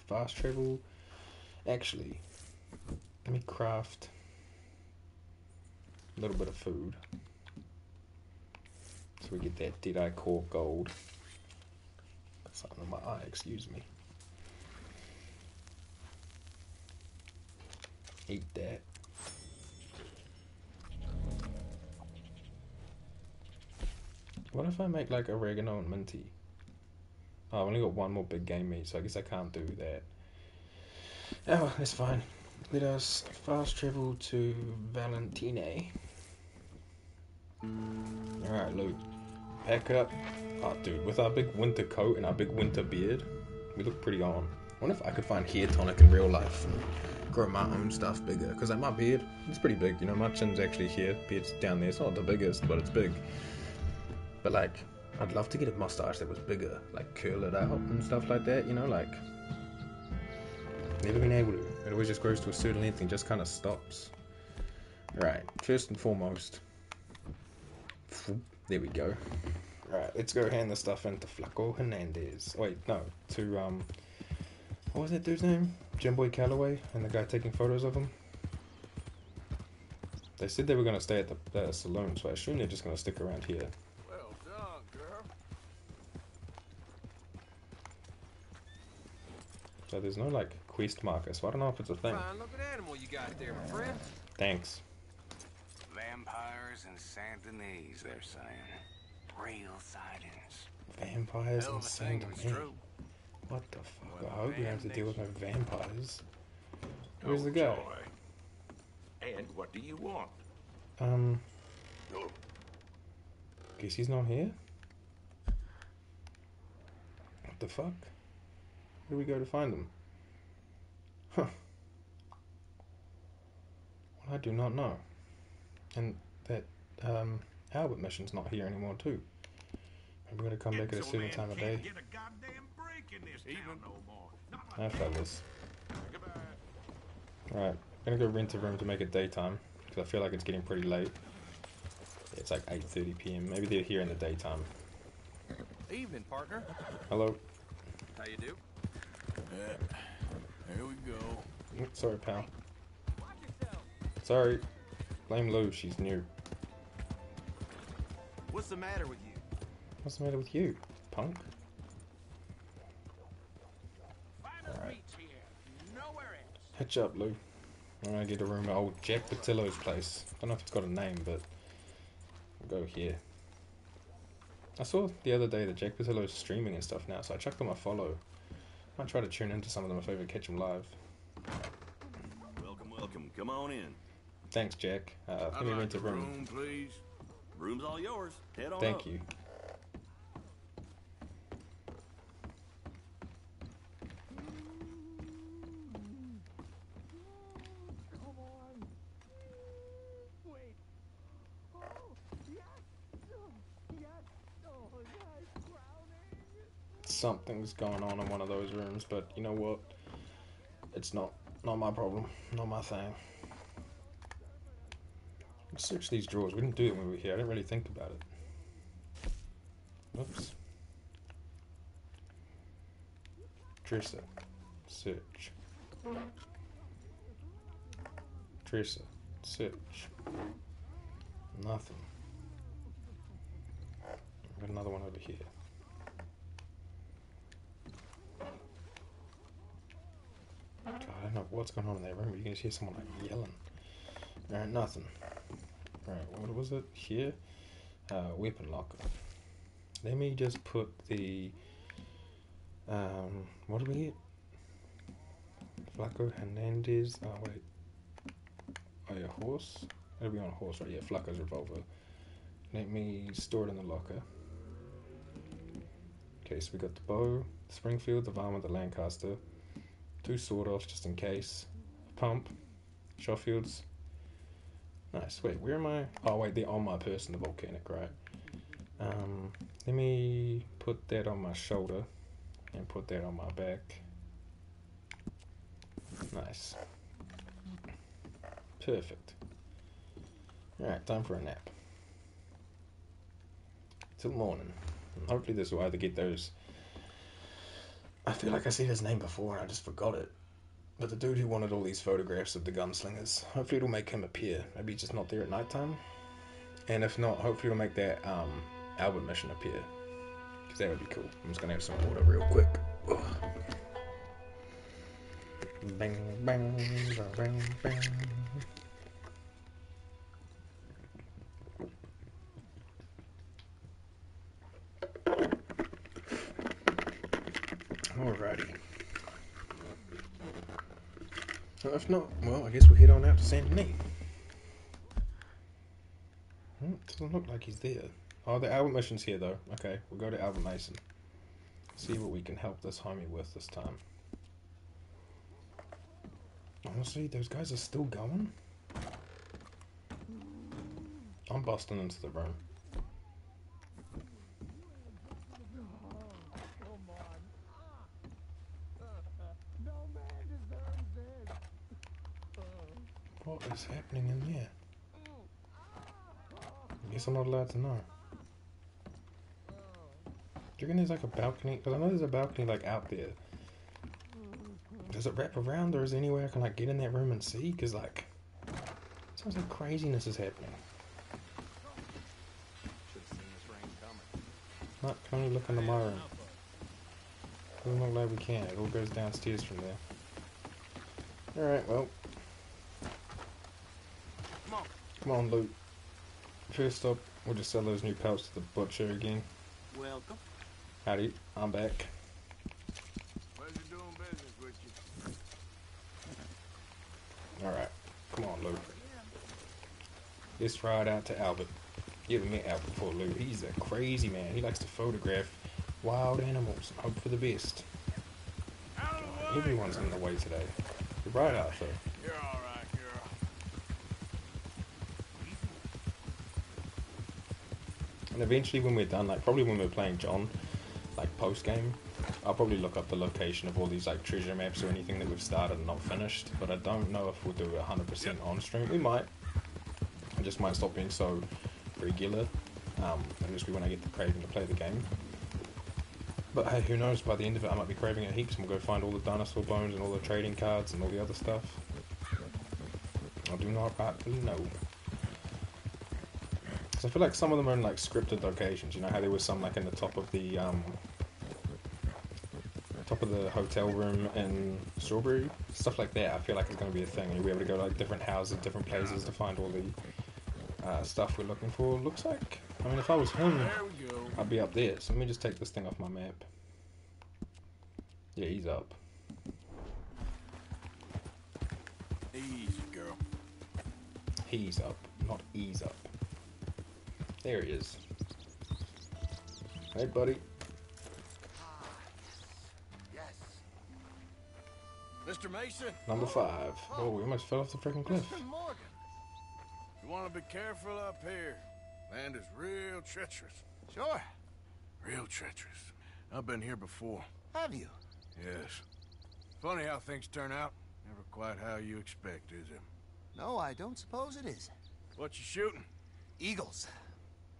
fast travel Actually, let me craft a little bit of food. So we get that Deadeye Core Gold. Something in my eye, excuse me. Eat that. What if I make like oregano and minty? Oh, I've only got one more big game meat, so I guess I can't do that. Oh, that's fine. Let us fast travel to Valentine. Alright, Luke. Pack up. Oh, dude, with our big winter coat and our big winter beard, we look pretty on. I wonder if I could find hair tonic in real life and grow my own stuff bigger. Because like my beard, it's pretty big. You know, my chin's actually here. Beard's down there. It's not the biggest, but it's big. But like, I'd love to get a mustache that was bigger. Like curl it out and stuff like that. You know, like Never been able to. It always just grows to a certain length and just kind of stops. Right, first and foremost. There we go. Right, let's go hand the stuff into Flaco Hernandez. Wait, no, to, um, what was that dude's name? Jim Boy Calloway and the guy taking photos of him? They said they were going to stay at the uh, saloon, so I assume they're just going to stick around here. Well done, girl. So there's no, like, quest marker, so I don't know if it's a thing. Fine looking animal you got there, my friend. Thanks. Vampires and Saint Denis, they're saying. Real sightings. Vampires Hell and of Saint Denis. What the fuck? I hope you don't have to deal with no vampires. Where's the guy? And what do you want? Um. Guess he's not here? What the fuck? Where do we go to find him? Huh. Well, I do not know. And that um, Albert mission's not here anymore too. Maybe we're gonna come back at a certain time of day. Ah, fellas. Right, gonna go rent a room to make it daytime because I feel like it's getting pretty late. It's like 8:30 p.m. Maybe they're here in the daytime. Evening, partner. Hello. How you do? Here we go. Sorry, pal. Sorry. Blame Lou. She's new. What's the matter with you? What's the matter with you, punk? Alright. Hitch up, Lou. I'm gonna get a room at old Jack Pattillo's place. I Don't know if it's got a name, but we'll go here. I saw the other day that Jack Pattillo's streaming and stuff now, so I chucked on my follow. Might try to tune into some of them if I ever catch them live. Welcome, welcome. Come on in. Thanks, Jack. Uh, me rent a a room. room, please. Room's all yours. Head on Thank up. you. Something's going on in one of those rooms, but you know what? It's not not my problem, not my thing. Let's search these drawers. We didn't do it when we were here. I didn't really think about it. Oops. Trissa. Search. Trissa. Search. Nothing. I've Got another one over here. I don't know what's going on in that room, you can just hear someone like yelling. Alright, nothing. Alright, what was it? Here? Uh, weapon locker. Let me just put the. Um, what do we get? Flaco Hernandez. Oh, wait. Oh, yeah, horse. It'll be on a horse, right? Yeah, Flaco's revolver. Let me store it in the locker. Okay, so we got the bow, the Springfield, the Varmint, the Lancaster, two sword offs just in case, pump, Schofields. Nice. Wait, where am I? Oh, wait, they're on my person, the volcanic, right? Um, let me put that on my shoulder and put that on my back. Nice. Perfect. Alright, time for a nap. Till morning. Hopefully this will either get those... I feel like I said his name before and I just forgot it. But the dude who wanted all these photographs of the gunslingers, hopefully it'll make him appear. Maybe he's just not there at night time. And if not, hopefully it'll make that um, Albert mission appear. Because that would be cool. I'm just going to have some water real quick. Ugh. Bang, bang, bang, bang. Alrighty. Well, if not, well, I guess we'll head on out to Saint Denis. Hmm, doesn't look like he's there. Oh, the Albert mission's here though. Okay, we'll go to Albert Mason. See what we can help this homie with this time. Honestly, those guys are still going? I'm busting into the room. Is happening in there? I Guess I'm not allowed to know. Do you reckon there's like a balcony? Because I know there's a balcony like out there. Does it wrap around or is there any way I can like get in that room and see? Because like, sounds like craziness is happening. Not can only look into my room. Doesn't look like we can. It all goes downstairs from there. Alright, well. Come on. Come Luke. First up, we'll just sell those new pelts to the butcher again. Welcome. Howdy, I'm back. Pleasure doing business with you. Alright, come on, Luke. Let's ride out to Albert. You haven't met Albert before, Luke. He's a crazy man. He likes to photograph wild animals and hope for the best. Everyone's in the way today. You're right, Arthur. You're all right, girl. And eventually, when we're done, like probably when we're playing John, like post game, I'll probably look up the location of all these like treasure maps or anything that we've started and not finished. But I don't know if we'll do it 100% on stream. We might. I just might stop being so regular. Um, and just be when I get the craving to play the game. But hey, who knows? By the end of it, I might be craving it heaps, and we'll go find all the dinosaur bones and all the trading cards and all the other stuff. I do not rightly know. Because I feel like some of them are in like scripted locations. You know how there was some like in the top of the um, top of the hotel room in Strawberry, stuff like that. I feel like it's going to be a thing. You'll be able to go to like different houses, different places to find all the uh, stuff we're looking for. Looks like. I mean, if I was him, There we go. I'd be up there. So let me just take this thing off my map. Yeah, he's up. Easy, girl. He's up, not ease up. There he is. Hey, buddy. Yes. Mr. Mason? Number five. Oh, we almost fell off the freaking cliff. Mr. Morgan. You want to be careful up here. Land is real treacherous. Sure. Real treacherous. I've been here before. Have you? Yes. Funny how things turn out. Never quite how you expect, is it? No, I don't suppose it is. What you shooting? Eagles.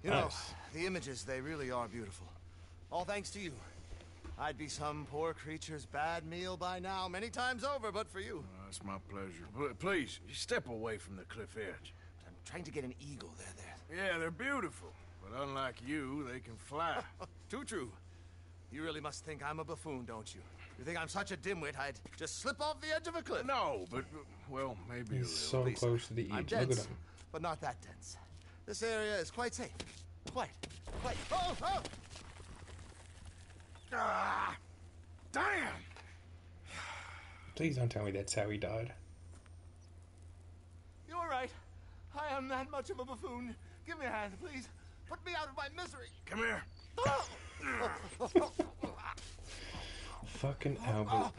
You Nice. know, the images, they really are beautiful. All thanks to you. I'd be some poor creature's bad meal by now, many times over, but for you. Oh, it's my pleasure. Pl- Please, step away from the cliff edge. But I'm trying to get an eagle there, there. Yeah, they're beautiful. But unlike you, they can fly. Too true. You really must think I'm a buffoon, don't you? You think I'm such a dimwit I'd just slip off the edge of a cliff? No, but, well, maybe He's so close to the edge. I'm edge. Look at dense, him. but not that dense. This area is quite safe. Quite. Quite. Oh, oh! Ah! Damn! Please don't tell me that's how he died. You're right. I am that much of a buffoon. Give me a hand, please. Put me out of my misery. Come here. Fucking Albert.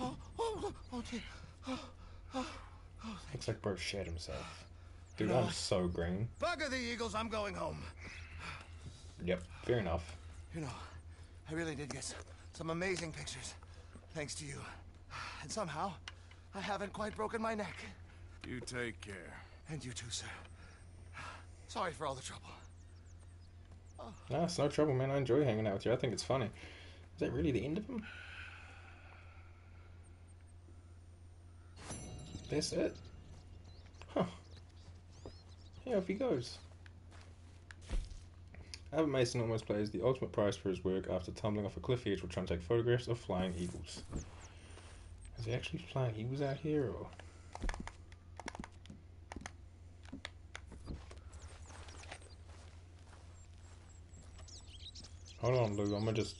Oh, oh, oh, gee. Looks like bro shed himself. Dude, I'm so green. Bugger the Eagles, I'm going home. Yep, fair enough. You know, I really did get s- some amazing pictures. Thanks to you. And somehow, I haven't quite broken my neck. You take care. And you too, sir. Sorry for all the trouble. No, it's no trouble, man. I enjoy hanging out with you. I think it's funny. Is that really the end of him? That's it? Huh. Yeah, off he goes. Albert Mason almost plays the ultimate prize for his work after tumbling off a cliff edge while trying to take photographs of flying eagles. Is he actually flying eagles out here, or...? Hold on, Lou. I'm gonna just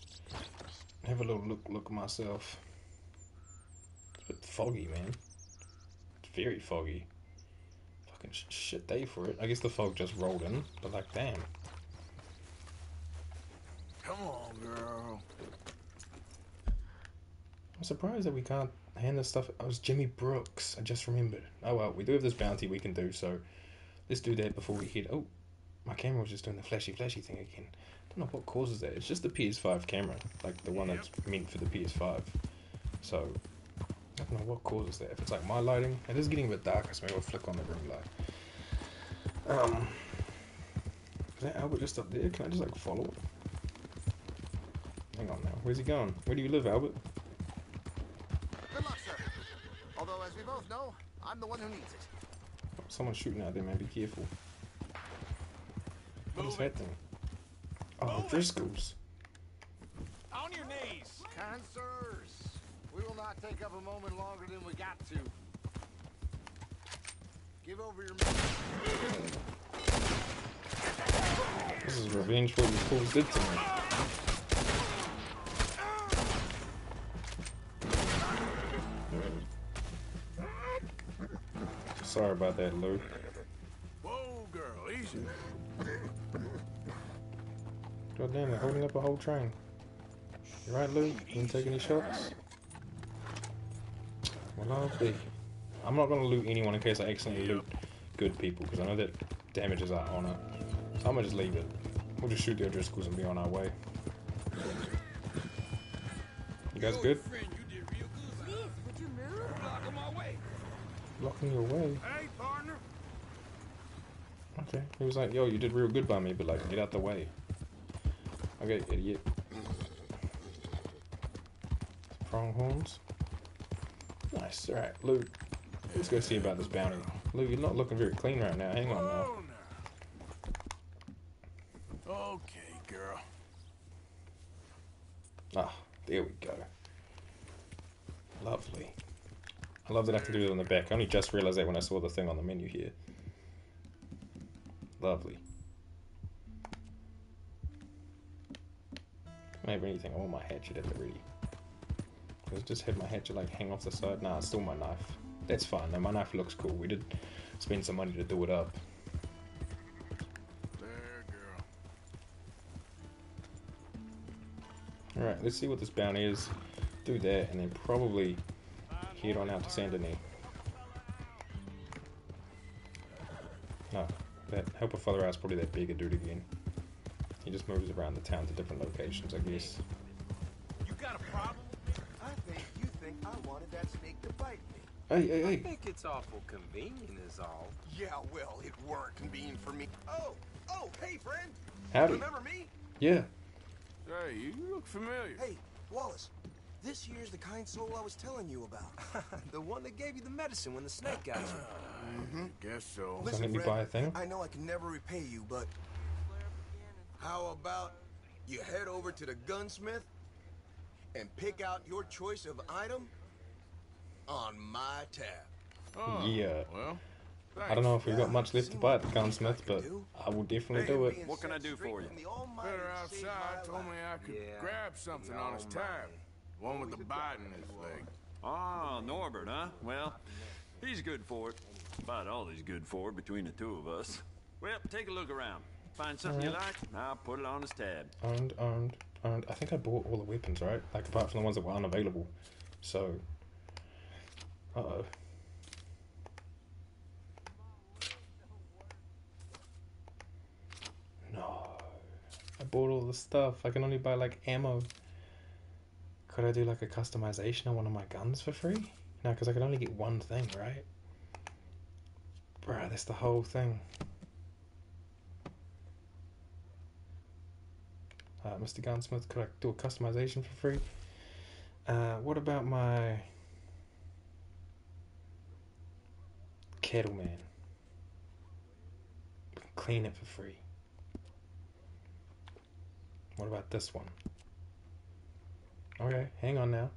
have a little look look myself. It's a bit foggy, man. It's very foggy. Fucking shit day for it. I guess the fog just rolled in, but like, damn. Come on, girl. I'm surprised that we can't hand this stuff. Oh, it was Jimmy Brooks. I just remembered. Oh well, we do have this bounty we can do, so let's do that before we head. Oh, my camera was just doing the flashy, flashy thing again. Don't know what causes that. It's just the PS5 camera, like the one that's meant for the PS5. So I don't know what causes that. If it's like my lighting, it is getting a bit darker, so maybe I'll flick on the room light. Um, is that Albert just up there? Can I just like follow? it? Hang on now. Where's he going? Where do you live, Albert? Good luck, sir. Although, as we both know, I'm the one who needs it. Someone's shooting out there, man. Be careful. What is that thing? Oh, Driscoll's. On your knees! Sirs, we will not take up a moment longer than we got to. Give over your This is revenge for you fools did to me. Sorry about that, Luke. Whoa, girl, easy. God damn, they're holding up a whole train. Right, Luke? You didn't take any shots? Well, I'll be. I'm not going to loot anyone in case I accidentally loot good people, because I know that damages our honor. So I'm going to just leave it. We'll just shoot the O'Driscolls and be on our way. You guys good? Blocking my your way? Okay. He was like, yo, you did real good by me, but like, get out the way. Okay, idiot. Pronghorns. Nice. Alright, Lou. Let's go see about this bounty. Lou, you're not looking very clean right now. Hang on now. Okay, girl. Ah, there we go. Lovely. I love that I can do it on the back. I only just realized that when I saw the thing on the menu here. Lovely. I have anything? I want my hatchet at the ready. Because just had my hatchet like hang off the side. Nah, it's still my knife. That's fine. Now my knife looks cool. We did spend some money to do it up. Alright, let's see what this bounty is. Do that, and then probably head on out to Saint Denis. No, that helper father is probably that bigger dude again. He just moves around the town to different locations, I guess. You got a problem? I think you think I wanted that snake to bite me. Hey, hey, I think it's awful convenient is all. Yeah, well, it weren't convenient for me. Oh, oh, hey, friend. Howdy. Remember me? Yeah. Hey, you look familiar. Hey, Wallace. This here's the kind soul I was telling you about. the one that gave you the medicine when the snake got you. Mm-hmm. Guess so. Doesn't let me buy a thing? I know I can never repay you, but how about you head over to the gunsmith and pick out your choice of item on my tab. Oh, yeah. Well, I don't know if we've got much left to buy at the gunsmith, but I will definitely do it. What can I do for you? better outside told me I could grab something on his tab. One with the bite in his leg. Ah, Norbert, huh? Well, he's good for it. About all he's good for between the two of us. Well, take a look around. Find something you Alright. like, I'll put it on his tab. Owned, owned, owned. I think I bought all the weapons, right? Like apart from the ones that were unavailable. So, uh oh. No, I bought all the stuff. I can only buy like ammo. Could I do like a customization on one of my guns for free? No, because I can only get one thing, right? Bruh, that's the whole thing. Uh, Mr. Gunsmith, could I do a customization for free? Uh, what about my Cattleman? Clean it for free. What about this one? Okay, hang on now.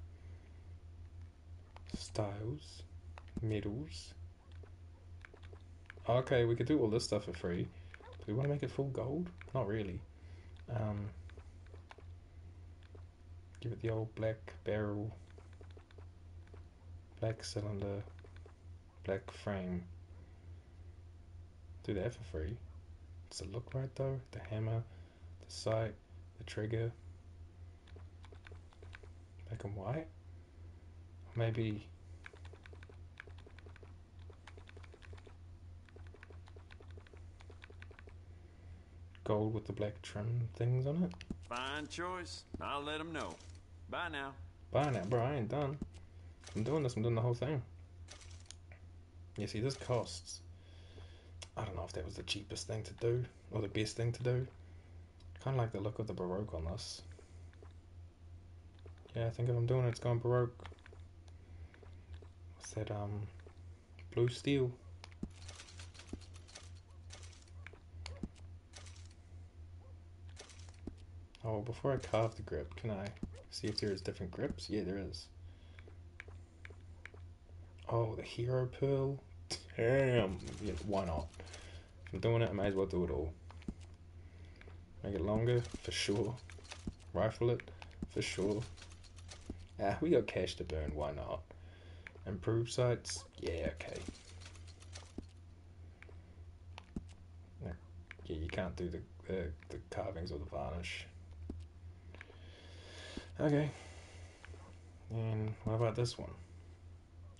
Styles, medals. Okay, we could do all this stuff for free. Do we want to make it full gold? Not really. Um, give it the old black barrel, black cylinder, black frame. Do that for free. Does it look right though? The hammer, the sight, the trigger. Black and white? Maybe gold with the black trim things on it. Fine choice. I'll let him know. Bye now. Bye now, bro. I ain't done. I'm doing this. I'm doing the whole thing. Yeah, see, this costs. I don't know if that was the cheapest thing to do or the best thing to do. Kind of like the look of the Baroque on this. Yeah, I think if I'm doing it, it's going Baroque. What's that, um, blue steel? Oh, before I carve the grip, can I see if there is different grips? Yeah, there is. Oh, the hero pearl. Why not? If I'm doing it, I may as well do it all. Make it longer, for sure. Rifle it, for sure. Ah, we got cash to burn, why not? Improve sights? Yeah, okay. Yeah, you can't do the, the, the carvings or the varnish. Okay. And what about this one?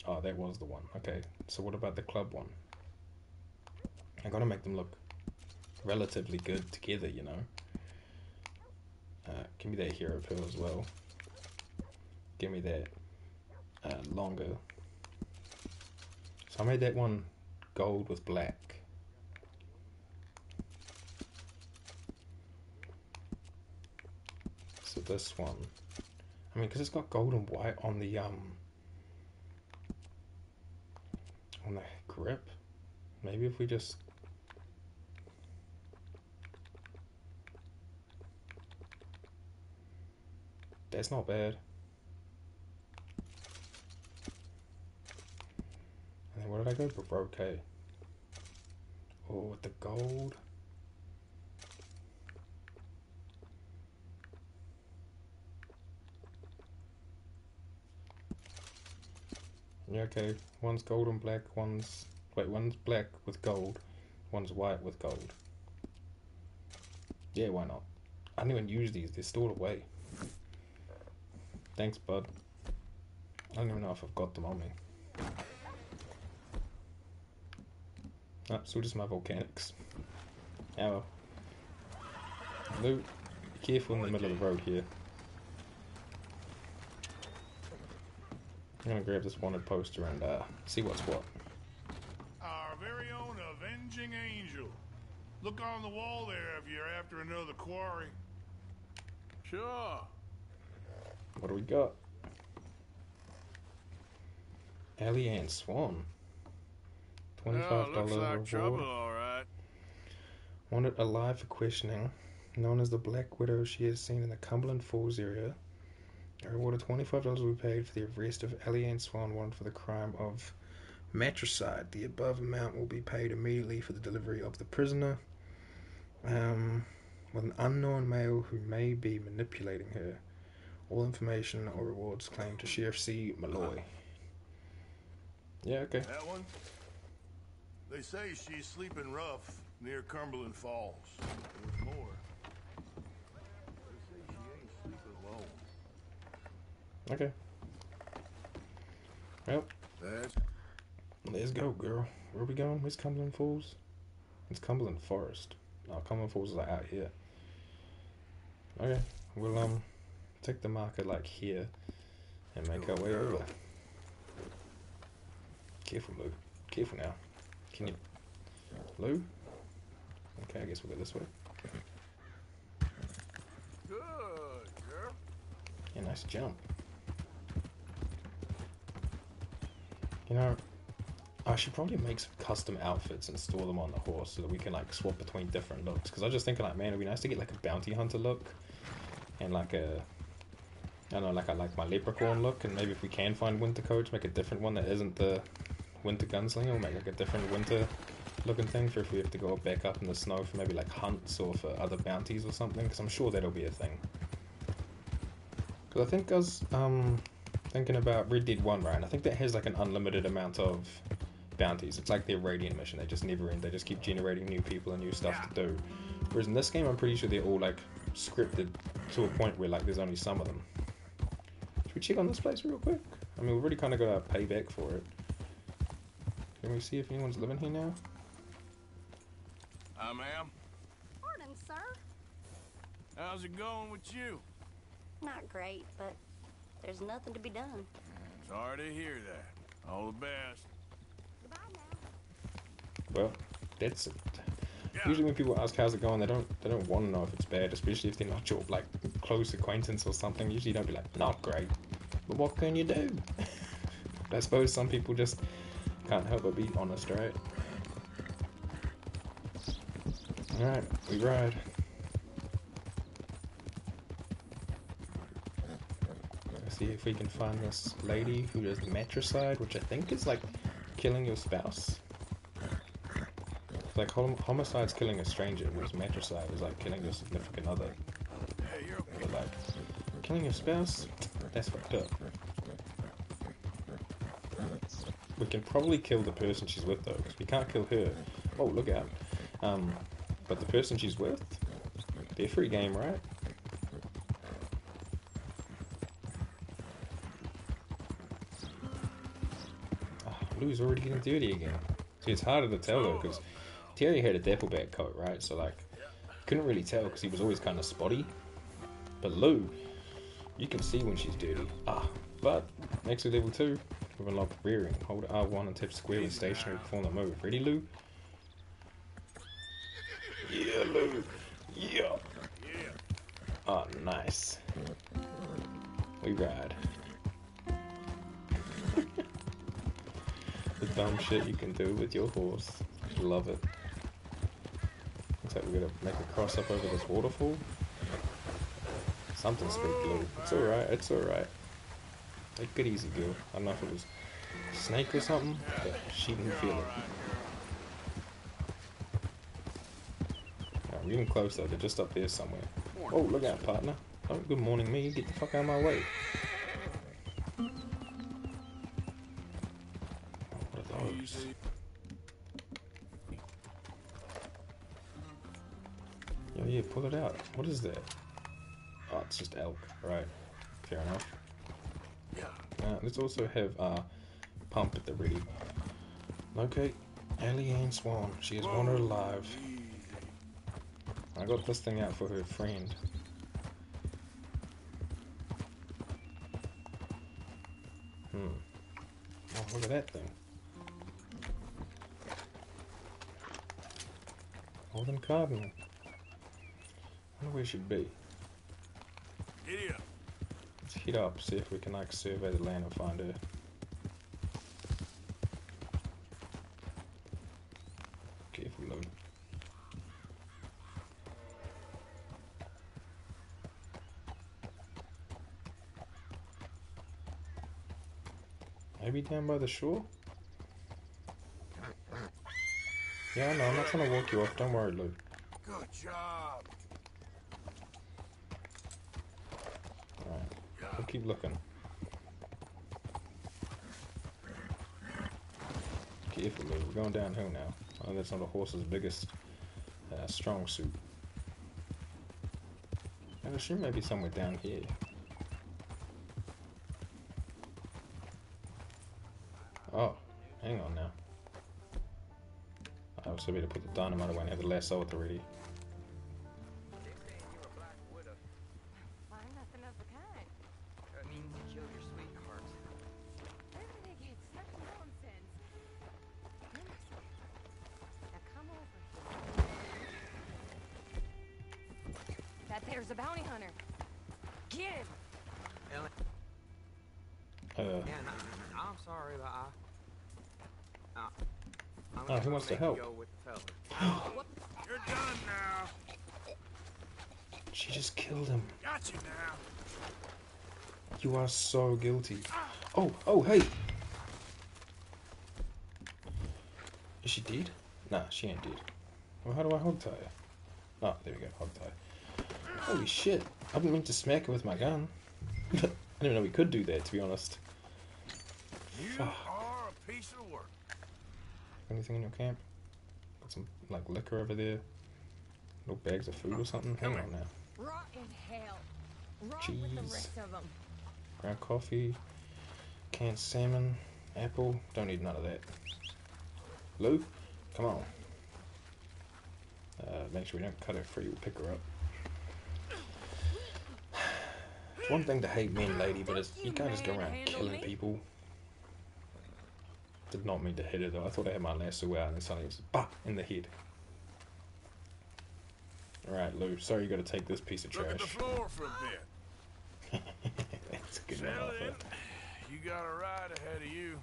Oh, that was the one. Okay, so what about the club one? I gotta make them look relatively good together, you know. Uh, give me that hero pill as well. Give me that uh, longer. So I made that one gold with black. So this one, I mean, because it's got gold and white on the um on the grip. Maybe if we just That's not bad. And then what did I go for? Okay. Oh, with the gold. Yeah, okay. One's gold and black, one's... Wait, one's black with gold, one's white with gold. Yeah, why not? I didn't even use these, they're stored away. Thanks, bud. I don't even know if I've got them on me. Ah, so just my volcanics. Well. Luke, careful in the middle of the road here. I'm gonna grab this wanted poster and uh, see what's what. Our very own Avenging Angel. Look on the wall there if you're after another quarry. Sure. What do we got? Eliane Swan. Twenty-five dollar looks like reward. trouble, all right. Wanted alive for questioning. Known as the Black Widow, she is seen in the Cumberland Falls area A reward of $25 will be paid for the arrest of Eliane Swan, one for the crime of matricide. The above amount will be paid immediately for the delivery of the prisoner um, with an unknown male who may be manipulating her. All information or rewards claimed to Sheriff C. Malloy. Yeah, okay. That one? They say she's sleeping rough near Cumberland Falls. There's more. They say she ain't sleeping alone. Okay. Well, That's let's go, girl. Where we going? Where's Cumberland Falls? It's Cumberland Forest. No, Cumberland Falls is like out here. Okay, we'll um take the marker like here and make our way over. Careful, Lou. Careful now. Can you, Lou? Okay, I guess we'll go this way. good, girl. Yeah, nice jump. You know, I should probably make some custom outfits and store them on the horse so that we can like swap between different looks. Because I was just thinking like, man, it'd be nice to get like a bounty hunter look and like a, I don't know, like I like my leprechaun look, and maybe if we can find winter coats, make a different one that isn't the winter gunslinger. We'll make like a different winter looking thing for if we have to go back up in the snow for maybe like hunts or for other bounties or something. Because I'm sure that'll be a thing. Because I think I was um, thinking about Red Dead 1, right? And I think that has like an unlimited amount of bounties. It's like their Radiant mission. They just never end. They just keep generating new people and new stuff to do. Whereas in this game, I'm pretty sure they're all like scripted to a point where like there's only some of them. Should we check on this place real quick? I mean, we've already kind of got our payback for it. Can we see if anyone's living here now? Hi, ma'am. Morning, sir. How's it going with you? Not great, but there's nothing to be done. Sorry to hear that. All the best. Well, that's it. Usually when people ask how's it going, they don't they don't want to know if it's bad, especially if they're not your like close acquaintance or something. Usually don't be like, not great. But what can you do? I suppose some people just can't help but be honest, right? Alright, we ride. Let's see if we can find this lady who does matricide, which I think is like killing your spouse. Like hom- homicide's killing a stranger, whereas matricide is like killing your significant other. But like killing your spouse, that's fucked up. We can probably kill the person she's with though, because we can't kill her. Oh, look out! Um, but the person she's with, they're free game, right? Lou's already getting dirty again. See, it's harder to tell though, because Terry had a Dappleback coat, right? So like, couldn't really tell because he was always kind of spotty. But Lou, you can see when she's dirty. Ah, but next to level two, with unlocked rearing. Hold R1 and tap square when stationary before the move. Ready, Lou? Yeah, Lou. Yeah. Oh, nice. We ride. Dumb shit you can do with your horse. Love it. Looks like we're gonna make a cross up over this waterfall. Something speak blue. It's alright, it's alright. Take it easy, girl. I don't know if it was snake or something, but she didn't feel it. Alright, we're getting close though, they're just up there somewhere. Oh, look out, partner. Oh, good morning, me. Get the fuck out of my way. Also have uh, Pump at the ready. Locate Eliane Swan. She is wanted alive. I got this thing out for her friend. Hmm. Oh, look at that thing. Golden Cardinal. I wonder where she should be. Up. Let's head up, see if we can like survey the land and find her. Careful load. Maybe down by the shore? Yeah, no, I'm not trying to walk you off. Don't worry, Luke. Good job. Keep looking. Careful, We're going downhill now. I Oh, that's not a horse's biggest uh, strong suit. I assume maybe somewhere down here. Oh, hang on now. I was also better put the dynamite away and have the lasso at the ready. Who wants to help? Go with the fella. You're done now. she just killed him. Got you now. You are so guilty. Oh, oh, hey! Is she dead? Nah, she ain't dead. Well, how do I hog tie her? Oh, there we go, hog tie. Holy shit! I didn't mean to smack her with my gun. I didn't even know we could do that, to be honest. Fuck. are a piece of work. Anything in your camp? Got some, like, liquor over there? Little bags of food or something? Hang on now. Rot in hell. Rot. Ground coffee, canned salmon, apple. Don't need none of that. Lou, come on. Uh, make sure we don't cut her free. We'll pick her up. It's one thing to hate men, lady, but you can't just go around killing people. Did not mean to hit it though. I thought I had my lasso out and then suddenly it was bah in the head. Alright, Lou. Sorry you gotta take this piece of Look at the trash. floor for a bit. That's a good one. In. You got a ride ahead of you.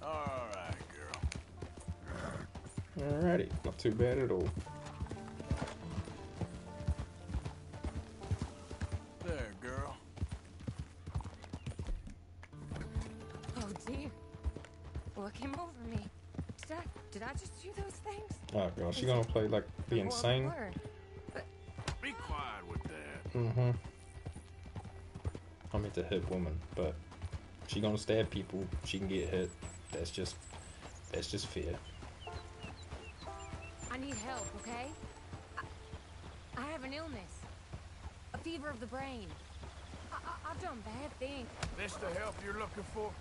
All right, girl. Alrighty, not too bad at all. Oh dear. What came over me? Did I did I just do those things? Oh god, she gonna play like the Horrible insane? word. Be quiet with that. Mm-hmm. I meant to hit woman, but she gonna stab people. She can get hit. That's just that's just fear. I need help, okay? I, I have an illness. A fever of the brain. I, I, I've done bad things. This the help you're looking for?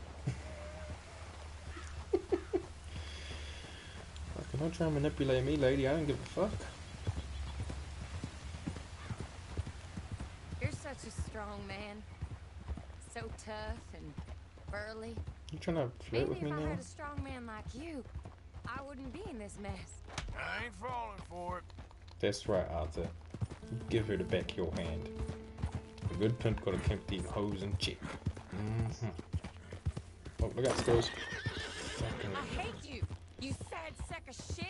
Fucking don't try and manipulate me, lady. I don't give a fuck. You're such a strong man. So tough and burly. You trying to flirt Maybe with if me I now? had a strong man like you, I wouldn't be in this mess. I ain't falling for it. That's right, Arthur. Give her the back of your hand. A good pimp gotta keep the hose in check. Mm-hmm. Oh, look out, Skulls. Fucking I hate you, you sad sack of shit.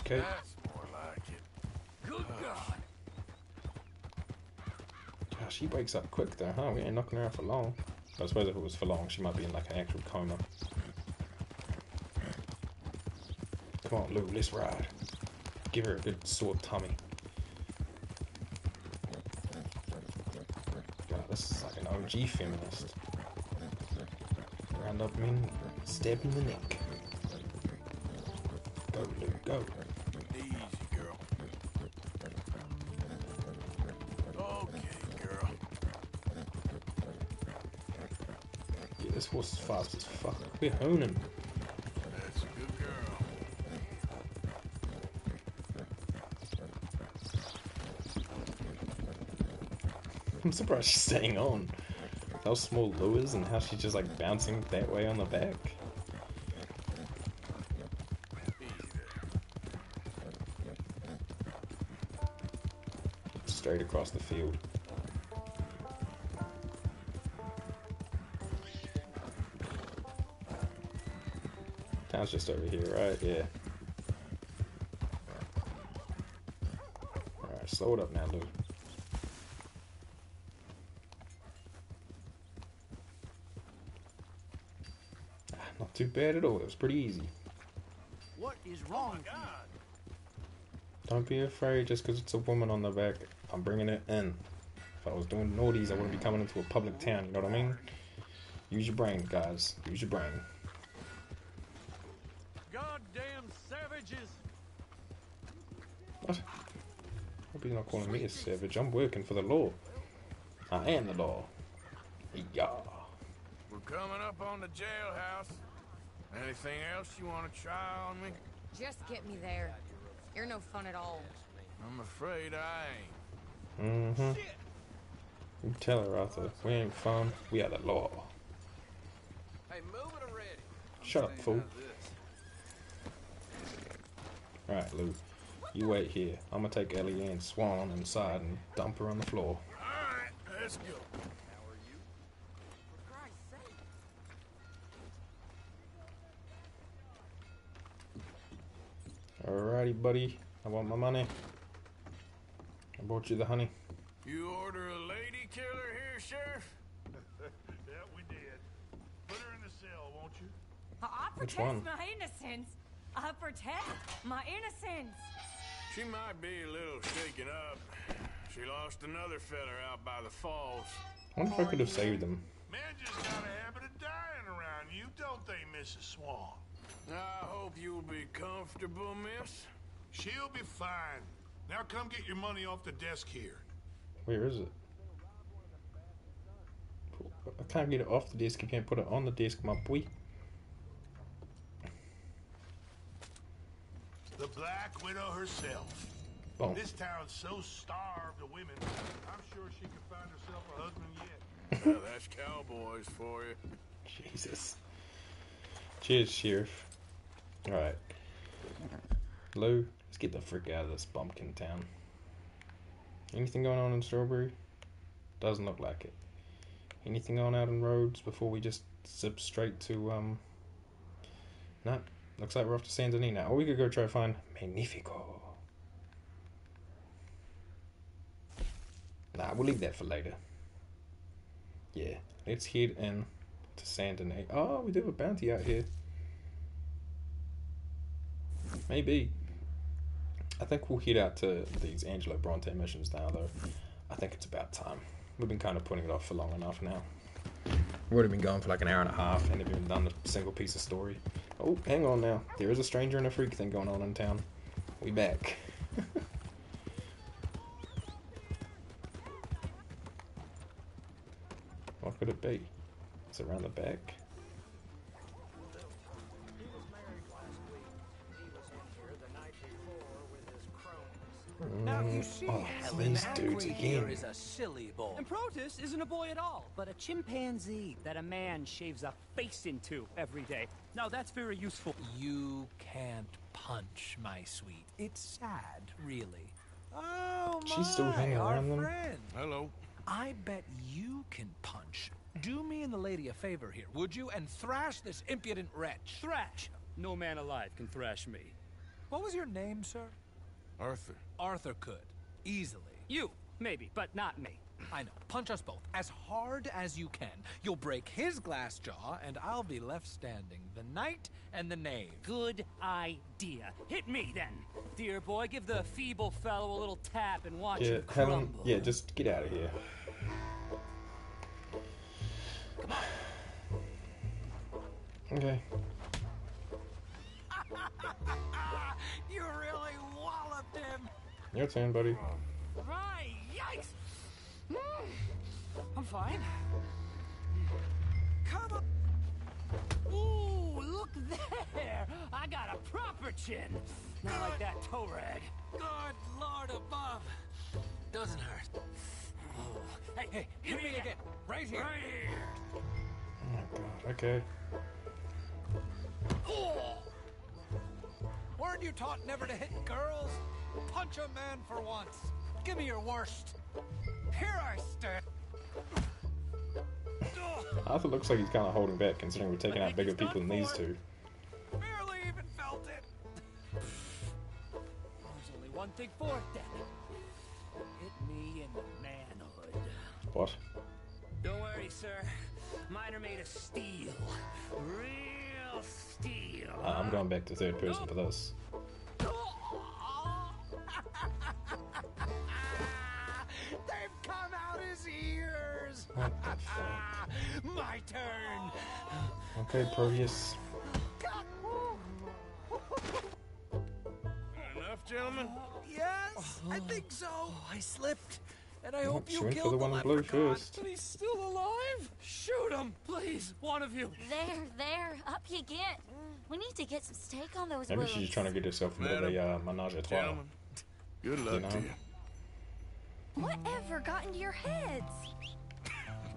okay. That's more like it. Good God. Gosh, she wakes up quick though, huh? We ain't knocking her out for long. I suppose if it was for long, she might be in like an actual coma. Come on, Lou, let's ride. Give her a good sore tummy. God, this is like an OG feminist. Round up men, stab in the neck. Go, Lou, go. Easy, girl. Okay, girl. Yeah, this horse is fast as fuck. We're honing. That's a good girl. I'm surprised she's staying on. How small Lou is and how she's just like bouncing that way on the back. Straight across the field. Town's just over here, right? Yeah. Alright, slow it up now, Lou. Too bad at all. It was pretty easy. What is wrong oh with you? Don't be afraid just because it's a woman on the back. I'm bringing it in. If I was doing naughties, I wouldn't be coming into a public town. You know what I mean? Use your brain, guys. Use your brain. Goddamn savages! What? Hope he's not calling me a savage. I'm working for the law. I am the law. Yeah. We're coming up on the jailhouse. Anything else you want to try on me? Just get me there. You're no fun at all. I'm afraid I ain't. Mm-hmm. You tell her, Arthur. We ain't fun. We are the law. Hey, move it already. Shut up, fool. Alright, Lou. You wait here. I'm gonna take Eliane Swan inside and dump her on the floor. Alright, let's go. Alrighty, buddy. I want my money. I bought you the honey. You order a lady killer here, Sheriff? yeah, we did. Put her in the cell, won't you? I, I Which protect one? my innocence. I protect my innocence. She might be a little shaken up. She lost another feller out by the falls. I wonder if I could have saved them. Men just got a habit of dying around you, don't they, Mrs. Swan? I hope you'll be comfortable, miss. She'll be fine. Now come get your money off the desk here. Where is it? I can't get it off the desk. You can't put it on the desk, my boy. The Black Widow herself. Oh. This town's so starved of women, I'm sure she can find herself a husband yet. Well, that's cowboys for you. Jesus. Cheers, Sheriff. Alright. Lou, let's get the frick out of this bumpkin town. Anything going on in Strawberry? Doesn't look like it. Anything going out in Rhodes before we just zip straight to, um... No, looks like we're off to Saint Denis now. Or we could go try to find Magnifico. Nah, we'll leave that for later. Yeah, let's head in to Saint Denis. Oh, we do have a bounty out here. Maybe. I think we'll head out to these Angelo Bronte missions now, though. I think it's about time. We've been kind of putting it off for long enough now. We've already been going for like an hour and a half and haven't even done a single piece of story. Oh, hang on now. There is a stranger and a freak thing going on in town. We back. what could it be? Is it around the back? Now you Mm, see, oh, Helen, these dudes Acri here again. a silly boy. And Proteus isn't a boy at all, but a chimpanzee that a man shaves a face into every day. Now that's very useful. You can't punch, my sweet. It's sad, really. Oh my, She's still hanging our around them? friend. Hello. I bet you can punch. Do me and the lady a favor here, would you? And thrash this impudent wretch. Thrash! No man alive can thrash me. What was your name, sir? Arthur. Arthur could. Easily. You, maybe, but not me. I know. Punch us both. As hard as you can. You'll break his glass jaw, and I'll be left standing. The knight and the knave. Good idea. Hit me then. Dear boy, give the feeble fellow a little tap and watch Yeah, him crumble. Helen, yeah, just get out of here. Come on. Okay. Your turn, buddy. Right, yikes! Mm, I'm fine. Come on. Ooh, look there! I got a proper chin. Not like that toe rag. Good Lord above. Doesn't hurt. Oh, hey, Hey, hit me again. Right here. Right here. Oh my god, okay. Weren't you taught never to hit girls? Punch a man for once. Give me your worst. Here I stand. Arthur looks like he's kind of holding back considering we're taking out bigger people than these two. Barely even felt it. There's only one thing for it then. Hit me in the manhood. What? Don't worry, sir. Mine are made of steel. Real Uh, I'm going back to third person for this. My turn. Okay, Proteus. Enough, gentlemen? Yes, I think so. Oh, I slipped. And I Well, hope you went for killed the one in blue leprechaun. first. But he's still alive. Shoot him, please, one of you. There, there, up you get. We need to get some steak on those Maybe wolves. she's just trying to get herself into the uh, menage a trois. Gentlemen, good You luck know? to you. Whatever got into your heads?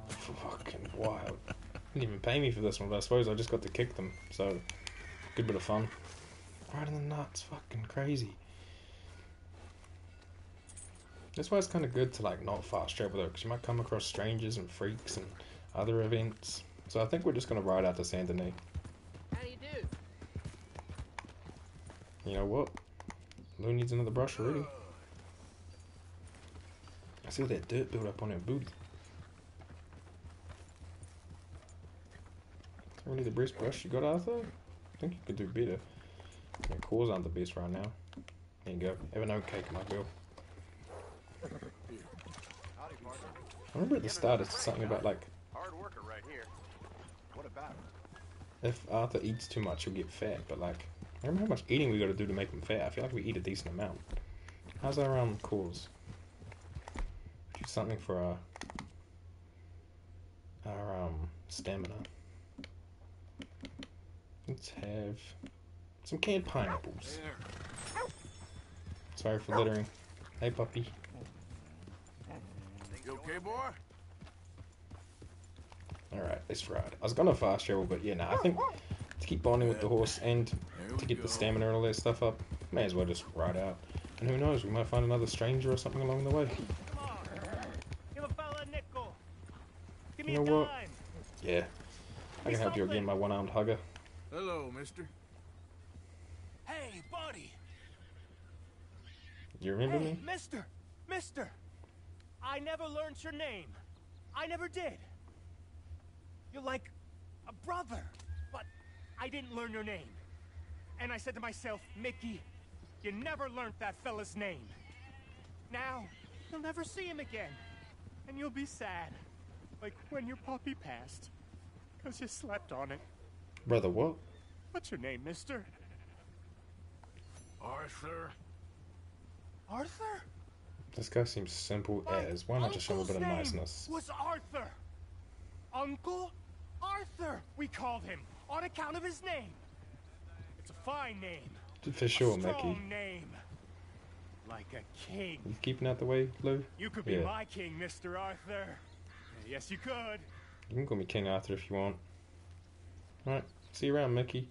Fucking wild. Didn't even pay me for this one, but I suppose I just got to kick them. So, good bit of fun. Right in the nuts, fucking crazy. That's why it's kind of good to like not fast travel though, because you might come across strangers and freaks and other events. So I think we're just gonna ride out to Saint Denis. How do you do? You know what? Lou needs another brush already. I see all that dirt build up on her booty. Is that really the best brush you got, Arthur? I think you could do better. Your cores aren't the best right now. There you go. Have an oat cake, my girl. I remember at the start it's something about like Hard worker right here. What about if Arthur eats too much he'll get fat, but like I remember how much eating we gotta do to make him fat. I feel like we eat a decent amount. How's our um cause? Do something for our our um stamina. Let's have some canned pineapples. Sorry for littering. Hey puppy. You okay, boy? Alright, let's ride. I was gonna fast travel, but yeah, nah, I think to keep bonding with the horse and to get the stamina and all that stuff up, may as well just ride out. And who knows, we might find another stranger or something along the way. Give a fella a nickel. Give You know what? Yeah. I can help you again, my one armed hugger. Hello, mister. Hey, buddy. You remember Hey, me? mister! Mister! I never learned your name. I never did. You're like a brother, but I didn't learn your name. And I said to myself, Mickey, you never learned that fella's name. Now, you'll never see him again. And you'll be sad. Like when your puppy passed. Because you slept on it. Brother, what? What's your name, mister? Arthur. Arthur? This guy seems simple as. Why not just show him a bit of Uncle's name niceness? Was Arthur. Uncle Arthur, we called him, on account of his name. It's a fine name. For sure, a strong Mickey. name. Like a king. You keeping out the way, Lou? You could be my king, Mr. Arthur. Yes, you could. You can call me King Arthur if you want. Alright, see you around, Mickey.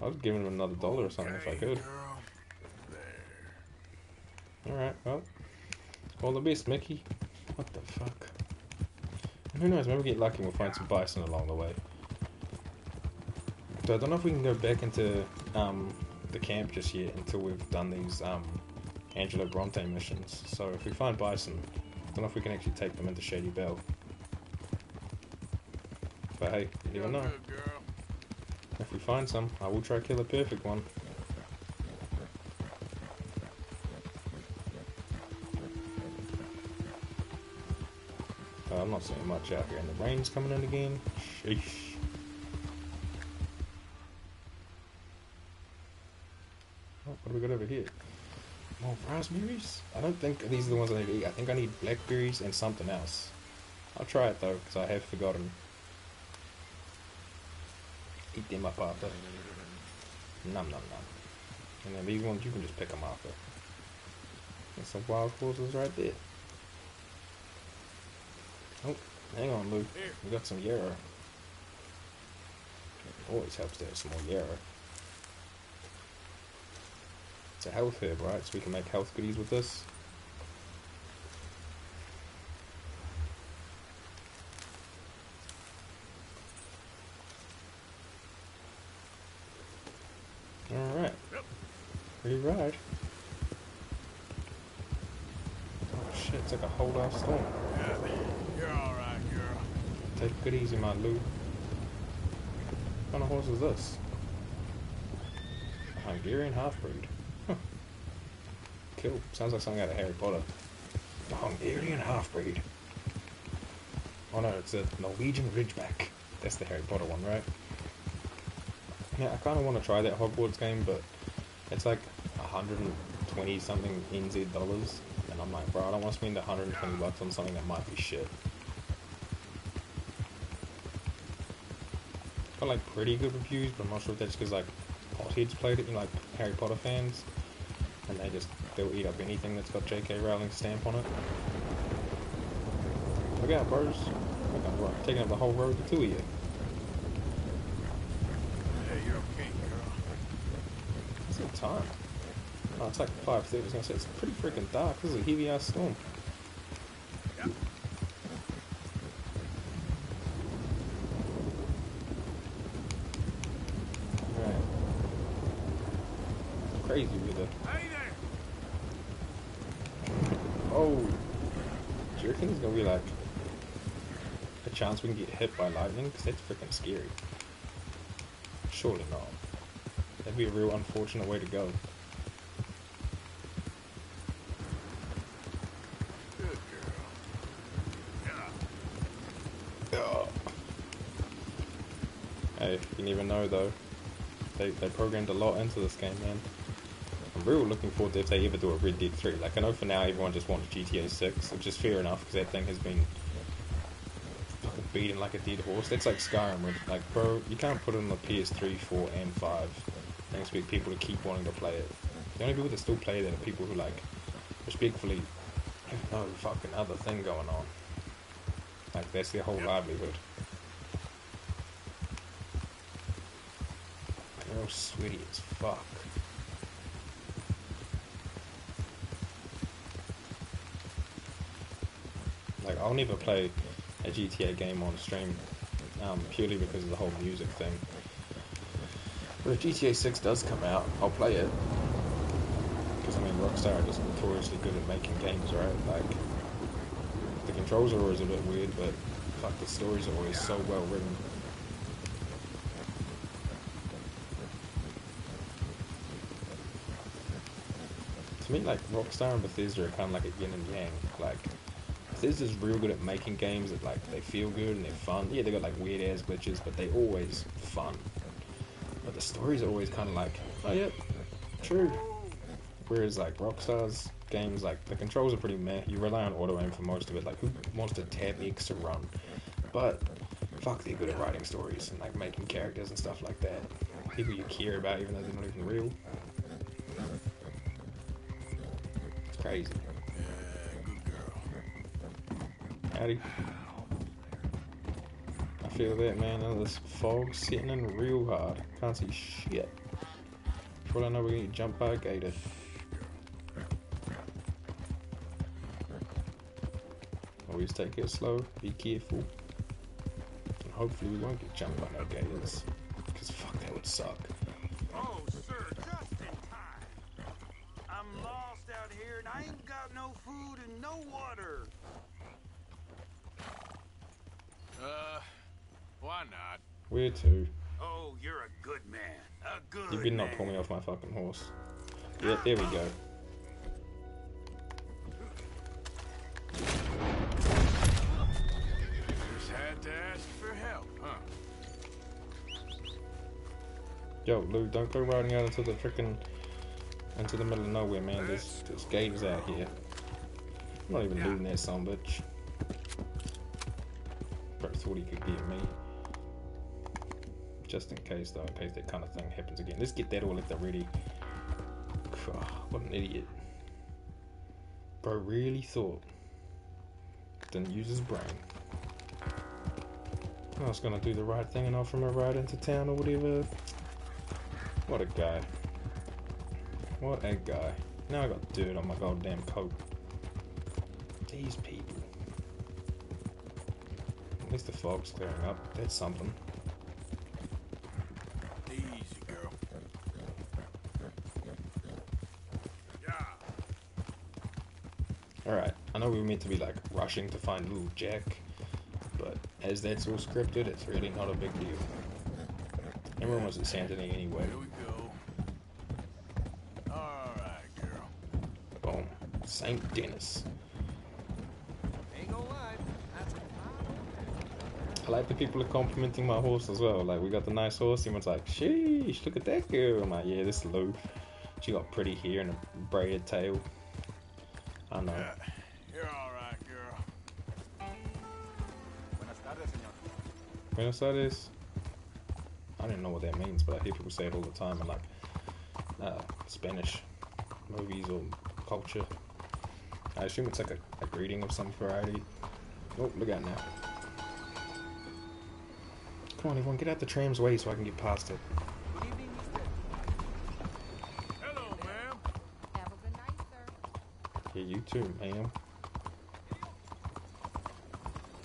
I was giving him another dollar or something if I could. Alright, well. All the best, Mickey. What the fuck? And who knows, maybe we get lucky and we'll find some bison along the way. So I don't know if we can go back into um, the camp just yet until we've done these um, Angelo Bronte missions. So if we find bison, I don't know if we can actually take them into Shady Belle. But hey, you never know. We find some, I will try to kill a perfect one. Uh, I'm not seeing much out here, and the rain's coming in again. Sheesh. Oh, what do we got over here? More raspberries? I don't think these are the ones I need to eat. I think I need blackberries and something else. I'll try it though, because I have forgotten. Eat them up, Arthur. Nom nom nom. And then these ones, you can just pick them, Arthur. And some wild horses right there. Oh, hang on, Luke. We got some yarrow. Always helps to have some more yarrow. It's a health herb, right? So we can make health goodies with this. Alright. To ride. Oh shit, it's like a whole ass storm. You're all right, girl. Take it easy, my Lou. What kind of horse is this? Hungarian half-breed. Huh. Cool. Sounds like something out of Harry Potter. The Hungarian half-breed. Oh no, it's a Norwegian Ridgeback. That's the Harry Potter one, right? Yeah, I kind of want to try that Hogwarts game, but it's like 120 something NZ dollars, and I'm like, bro, I don't want to spend 120 bucks on something that might be shit. Got like pretty good reviews, but I'm not sure if that's because like potheads played it, you know, like Harry Potter fans, and they just they'll eat up anything that's got J.K. Rowling's stamp on it. Look out, bros! Look out, bro. Taking up the whole road, the two of you. Hey, you're okay, girl. What's the time? Oh, it's like 5.30. I was gonna say, it's pretty freaking dark. This is a heavy ass storm. Right. Crazy weather. Hey there! Oh. Do you reckon there's gonna be like a chance we can get hit by lightning? Because that's freaking scary. Surely not. That'd be a real unfortunate way to go. Good girl. Yeah. Oh. You never know though. They they programmed a lot into this game, man. I'm real looking forward to if they ever do a Red Dead 3. Like I know for now everyone just wants GTA 6, which is fair enough because that thing has been fucking beaten like a dead horse. That's like Skyrim, where, like bro, you can't put it on the PS3, 4, and 5 and expect people to keep wanting to play it. The only people that still play that are people who like respectfully have no fucking other thing going on. Like that's their whole livelihood. They're sweaty as fuck. Like I'll never play a GTA game on stream um, purely because of the whole music thing. But if GTA 6 does come out, I'll play it. Because I mean, Rockstar are just notoriously good at making games, right? Like the controls are always a bit weird, but fuck, the stories are always so well written. To me, like Rockstar and Bethesda are kind of like a yin and yang. Like Bethesda's real good at making games that like they feel good and they're fun. Yeah, they got like weird ass glitches, but they always fun. But the stories are always kind of like, oh yep, true. Whereas like Rockstar's games, like the controls are pretty meh. You rely on auto aim for most of it. Like who wants to tab X to run? But fuck, they're good at writing stories and like making characters and stuff like that. People you care about, even though they're not even real. I feel that, man. Oh, this fog's sitting in real hard. Can't see shit. For all I know, we're gonna jumped by a gator. Always take it slow. Be careful. And hopefully we won't get jumped by no gators. Because fuck, that would suck. Oh, sir, just in time. I'm lost out here and I ain't got no food and no water. Uh, why not? Where to? Oh, you're a good man. A good You better man. not pull me off my fucking horse. Yeah, there we go. Just had to ask for help, huh? Yo, Lou, don't go riding out into the frickin' into the middle of nowhere, man. There's there's gators out here. I'm not even looting that son bitch. Bro thought he could get me. Just in case though, in case that kind of thing happens again. Let's get that all at the ready. What an idiot. Bro really thought. Didn't use his brain. I was gonna do the right thing and offer him a ride into town or whatever. What a guy. What a guy. Now I got dirt on my goddamn coat. These people. At least the fog's clearing up. That's something. know we meant to be like rushing to find little Jack, but as that's all scripted, it's really not a big deal. Everyone was at Santony anyway. Here we go. Alright, girl. Boom. St. Denis. I like the people are complimenting my horse as well. Like, we got the nice horse. Everyone's like, sheesh, look at that girl. I'm like, yeah, this Lou. She got pretty hair and a braided tail. I know. Yeah. Buenos Aires. I don't know what that means, but I hear people say it all the time in like uh, Spanish movies or culture. I assume it's like a, a greeting of some variety. Oh, look out now. Come on, everyone, get out the tram's way so I can get past it. Hello, ma'am. Have a good night, sir. Yeah, you too, ma'am.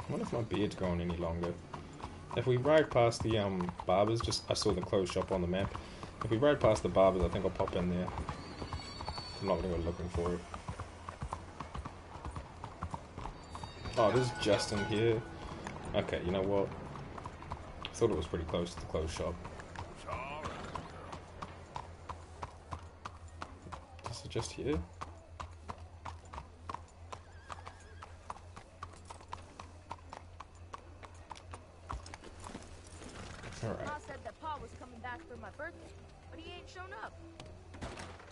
I wonder if my beard's growing any longer. If we ride past the um barbers, just I saw the clothes shop on the map. If we ride past the barbers, I think I'll pop in there. I'm not gonna go looking for it. Oh, there's Justin here. Okay, you know what? I thought it was pretty close to the clothes shop. Is it just here? Alright. Ma said that Pa was coming back for my birthday, but he ain't shown up.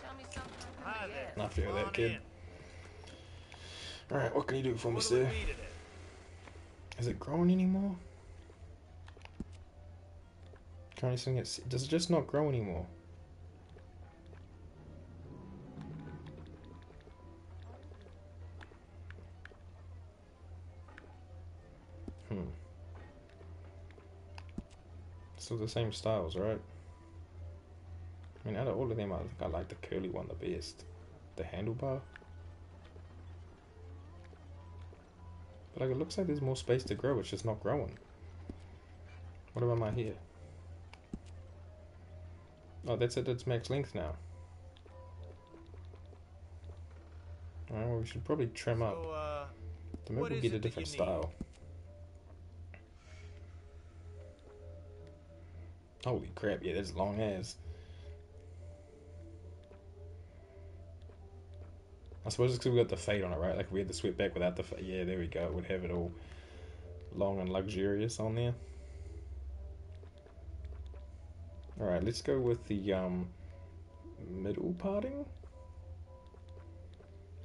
Tell me something I can forget. I feel that, kid. Alright, what can you do for me, sir? Is it growing anymore? Trying to sing it. Does it just not grow anymore? Hmm. Still the same styles, right? I mean, out of all of them, I think I like the curly one the best. The handlebar. Like, it looks like there's more space to grow. It's just not growing. What about my hair? Oh, that's it. It's max length now. Alright, well, we should probably trim up. So, uh, Then maybe we'll get a different style. Holy crap, yeah, that's long as. I suppose it's because we got the fade on it, right? Like if we had the sweep back without the fade. Yeah, there we go. It would have it all long and luxurious on there. Alright, let's go with the um middle parting.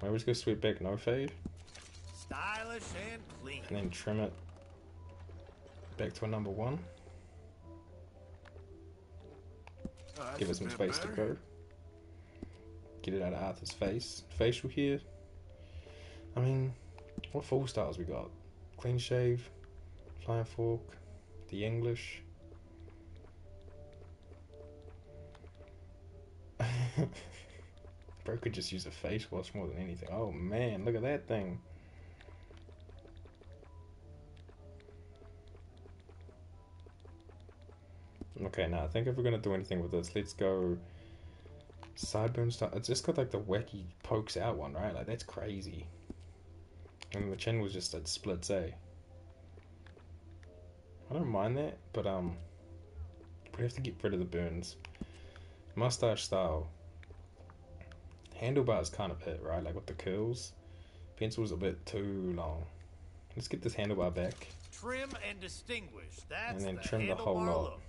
I always go sweep back, no fade. stylish and clean. And then trim it back to a number one. Oh, Give it some space to better. grow. Get it out of Arthur's face. Facial here. I mean, what full styles we got? Clean shave, flying fork, the English. Bro could just use a face wash more than anything. Oh man, look at that thing. Okay, now I think if we're gonna do anything with this, let's go sideburn style. It's just got like the wacky pokes out one, right? Like that's crazy. And the chin was just it splits, eh? I don't mind that, but um, we have to get rid of the burns. Mustache style. Handlebars kind of hit, right? Like with the curls. Pencil's a bit too long. Let's get this handlebar back. Trim and distinguished. That's and then the trim the whole handlebar lot. look.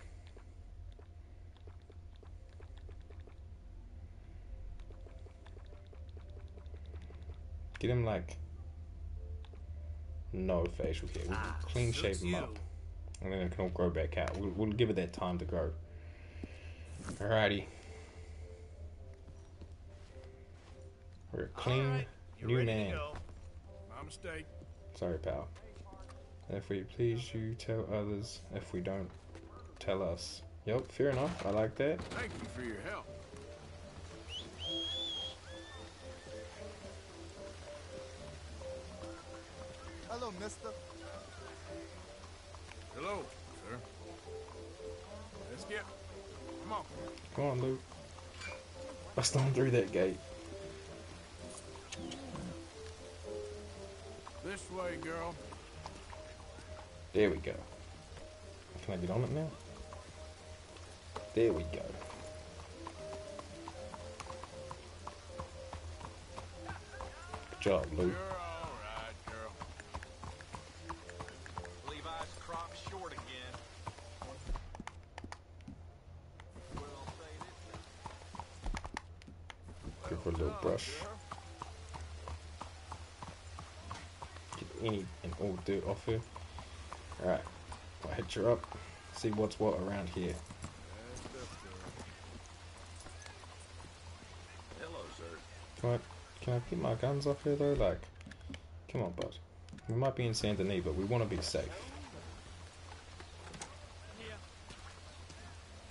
Get him like no facial hair. We'll Ah, clean shave him you. up, and then it can all grow back out. We'll, we'll give it that time to grow. Alrighty. We're a clean new man. My mistake. Sorry, pal. If we please you, tell others. If we don't, tell us. Yep, fair enough. I like that. Thank you for your help. Hello, mister. Hello, sir. Let's get. Come on. Come on, Luke. Bust on through that gate. This way, girl. There we go. Can I get on it now? There we go. Good job, Lou. You're all right, girl. Levi's crop short again. A little brush. Get any and all dirt off her. Alright, I'll hit her up. See what's what around here. Hello, sir. Can I, can I keep my guns off here though? Like, come on, bud. We might be in Saint Denis, but we want to be safe.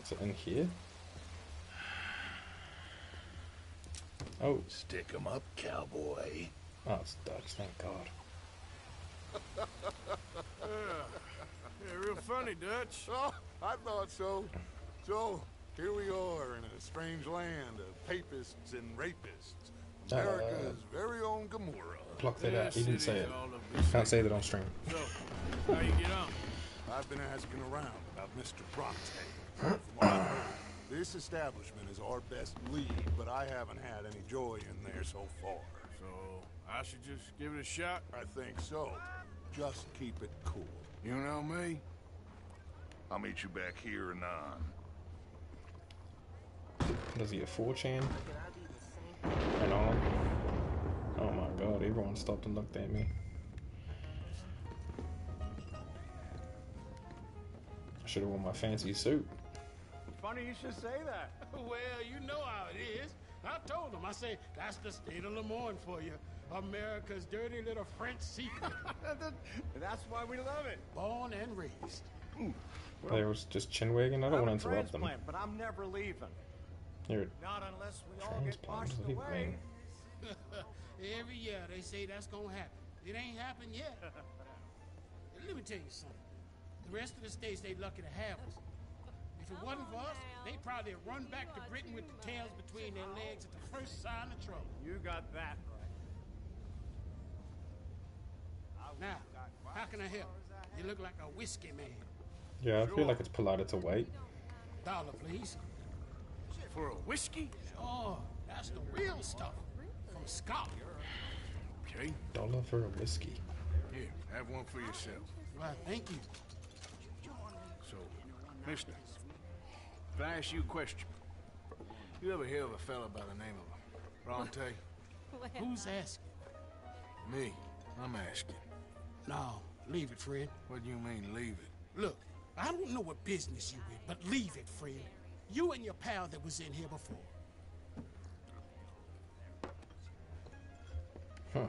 Is it in here? Oh. Stick 'em up, cowboy. Oh, it's Dutch, thank God. Yeah. yeah, real funny, Dutch. Oh, I thought so. So, here we are in a strange land of papists and rapists. Uh, America's very own Gomorrah. Block that out. He didn't say it. all Can't say that on stream. So, how you get on? I've been asking around about Mr. Bronte. From what I've heard, This establishment is our best lead, but I haven't had any joy in there so far. So, I should just give it a shot? I think so. Just keep it cool. You know me? I'll meet you back here anon. Does he have 4chan? And on? Oh my god, everyone stopped and looked at me. I should have worn my fancy suit. Funny you should say that. well, you know how it is. I told him. I say, that's the state of Lemoyne for you. America's dirty little French secret. That's why we love it. Born and raised. They was just chin wagging. I don't I'm want to interrupt them. transplant, but I'm never leaving. You're Not unless we all get transplant. washed What away. Every year they say that's gonna happen. It ain't happened yet. Let me tell you something. The rest of the states, they lucky to have us. If it wasn't for us, they'd probably have run back to Britain with the tails between their legs at the first sign of trouble. You got that right. Now, how can I help? You look like a whiskey man. Yeah, I feel like it's politer to wait. Dollar, please. For a whiskey? Oh, that's the real stuff. From Scotland. Okay. Dollar for a whiskey. Here, have one for yourself. Well, thank you. So, mister, if I ask you a question, you ever hear of a fella by the name of Bronte? Who's asking? Me. I'm asking. No, leave it, friend. What do you mean, leave it? Look, I don't know what business you in, but leave it, friend. You and your pal that was in here before. Huh.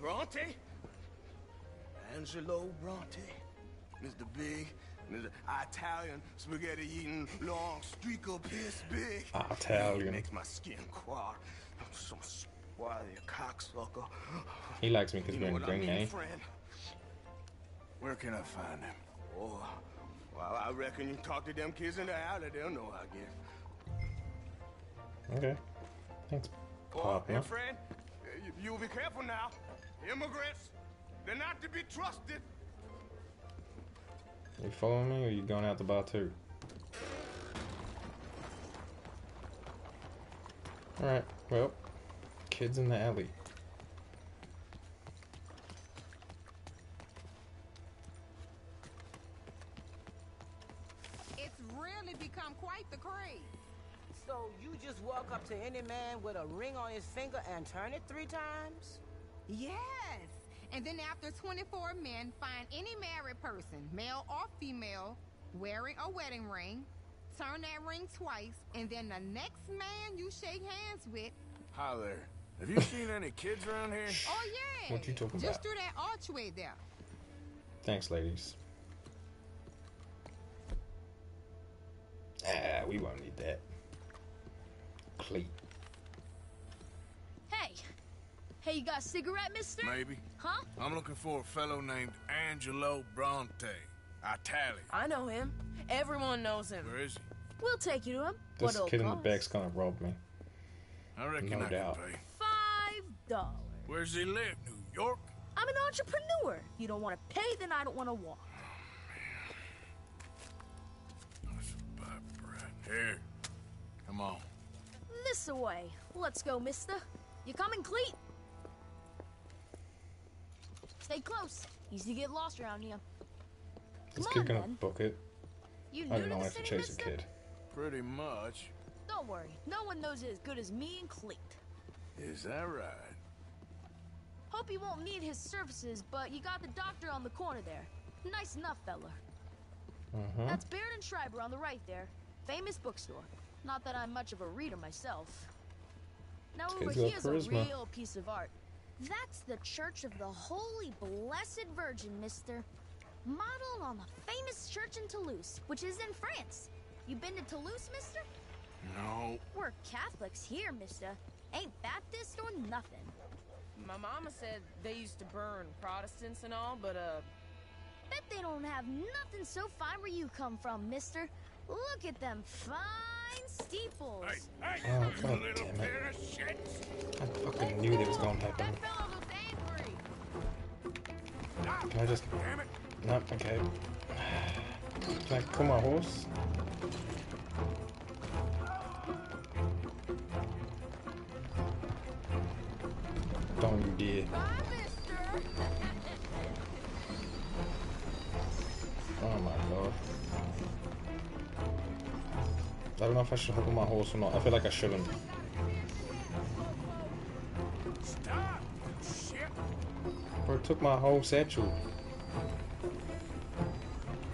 Bronte? Angelo Bronte. Mr. Big, Mr. Italian, spaghetti-eating, long streak of piss big. Italian. Makes my skin crawl. I'm so spoiled, you cocksucker. He likes me because we're in what I green, mean, eh? friend? Where can I find him? Oh, well, I reckon you talk to them kids in the alley, they'll know, I guess. Okay. Thanks, Oh, partner. and friend, you, you be careful now. Immigrants, they're not to be trusted. You following me or you going out the bar too? Alright, well, kids in the alley. It's really become quite the craze. So you just walk up to any man with a ring on his finger and turn it three times? Yes. And then after 24 men find any married person, male or female, wearing a wedding ring, turn that ring twice, and then the next man you shake hands with, Hi there. Have you seen any kids around here? oh yeah, What you talking just about? Just through that archway there. Thanks, ladies. Ah, we won't need that. Cleet. Hey! Hey, you got a cigarette, mister? Maybe. Huh? I'm looking for a fellow named Angelo Bronte. Italian. I know him. Everyone knows him. Where is he? We'll take you to him. This What'll kid in the back's gonna rob me. I reckon No I doubt. can pay. Five dollars. Where's he live? New York? I'm an entrepreneur. If you don't want to pay, then I don't want to walk. Oh, Here. Come on. This away. Let's go, mister. You coming, Cleet? Stay close. Easy to get lost around here. This Come kid on, gonna then. book it. You I don't to know the if to city, chase a kid. Pretty much. Don't worry. No one knows it as good as me and Cleet. Is that right? Hope you won't need his services, but you got the doctor on the corner there. Nice enough, fella. Uh-huh. That's Baird and Schreiber on the right there. Famous bookstore. Not that I'm much of a reader myself. Now over here's a real piece of art. That's the Church of the Holy Blessed Virgin, mister. Modeled on the famous church in Toulouse, which is in France. You been to Toulouse, mister? No. We're Catholics here, mister. Ain't Baptist or nothing. My mama said they used to burn Protestants and all, but uh, Bet they don't have nothing so fine where you come from, mister. Look at them fine steeples. Oh, god damn it. I fucking knew that was gonna happen. Can I just... No, okay. Can I call my horse? Don't you dare. Oh I don't know if I should on my horse or not. I feel like I shouldn't. Stop! Bro, it took my whole satchel.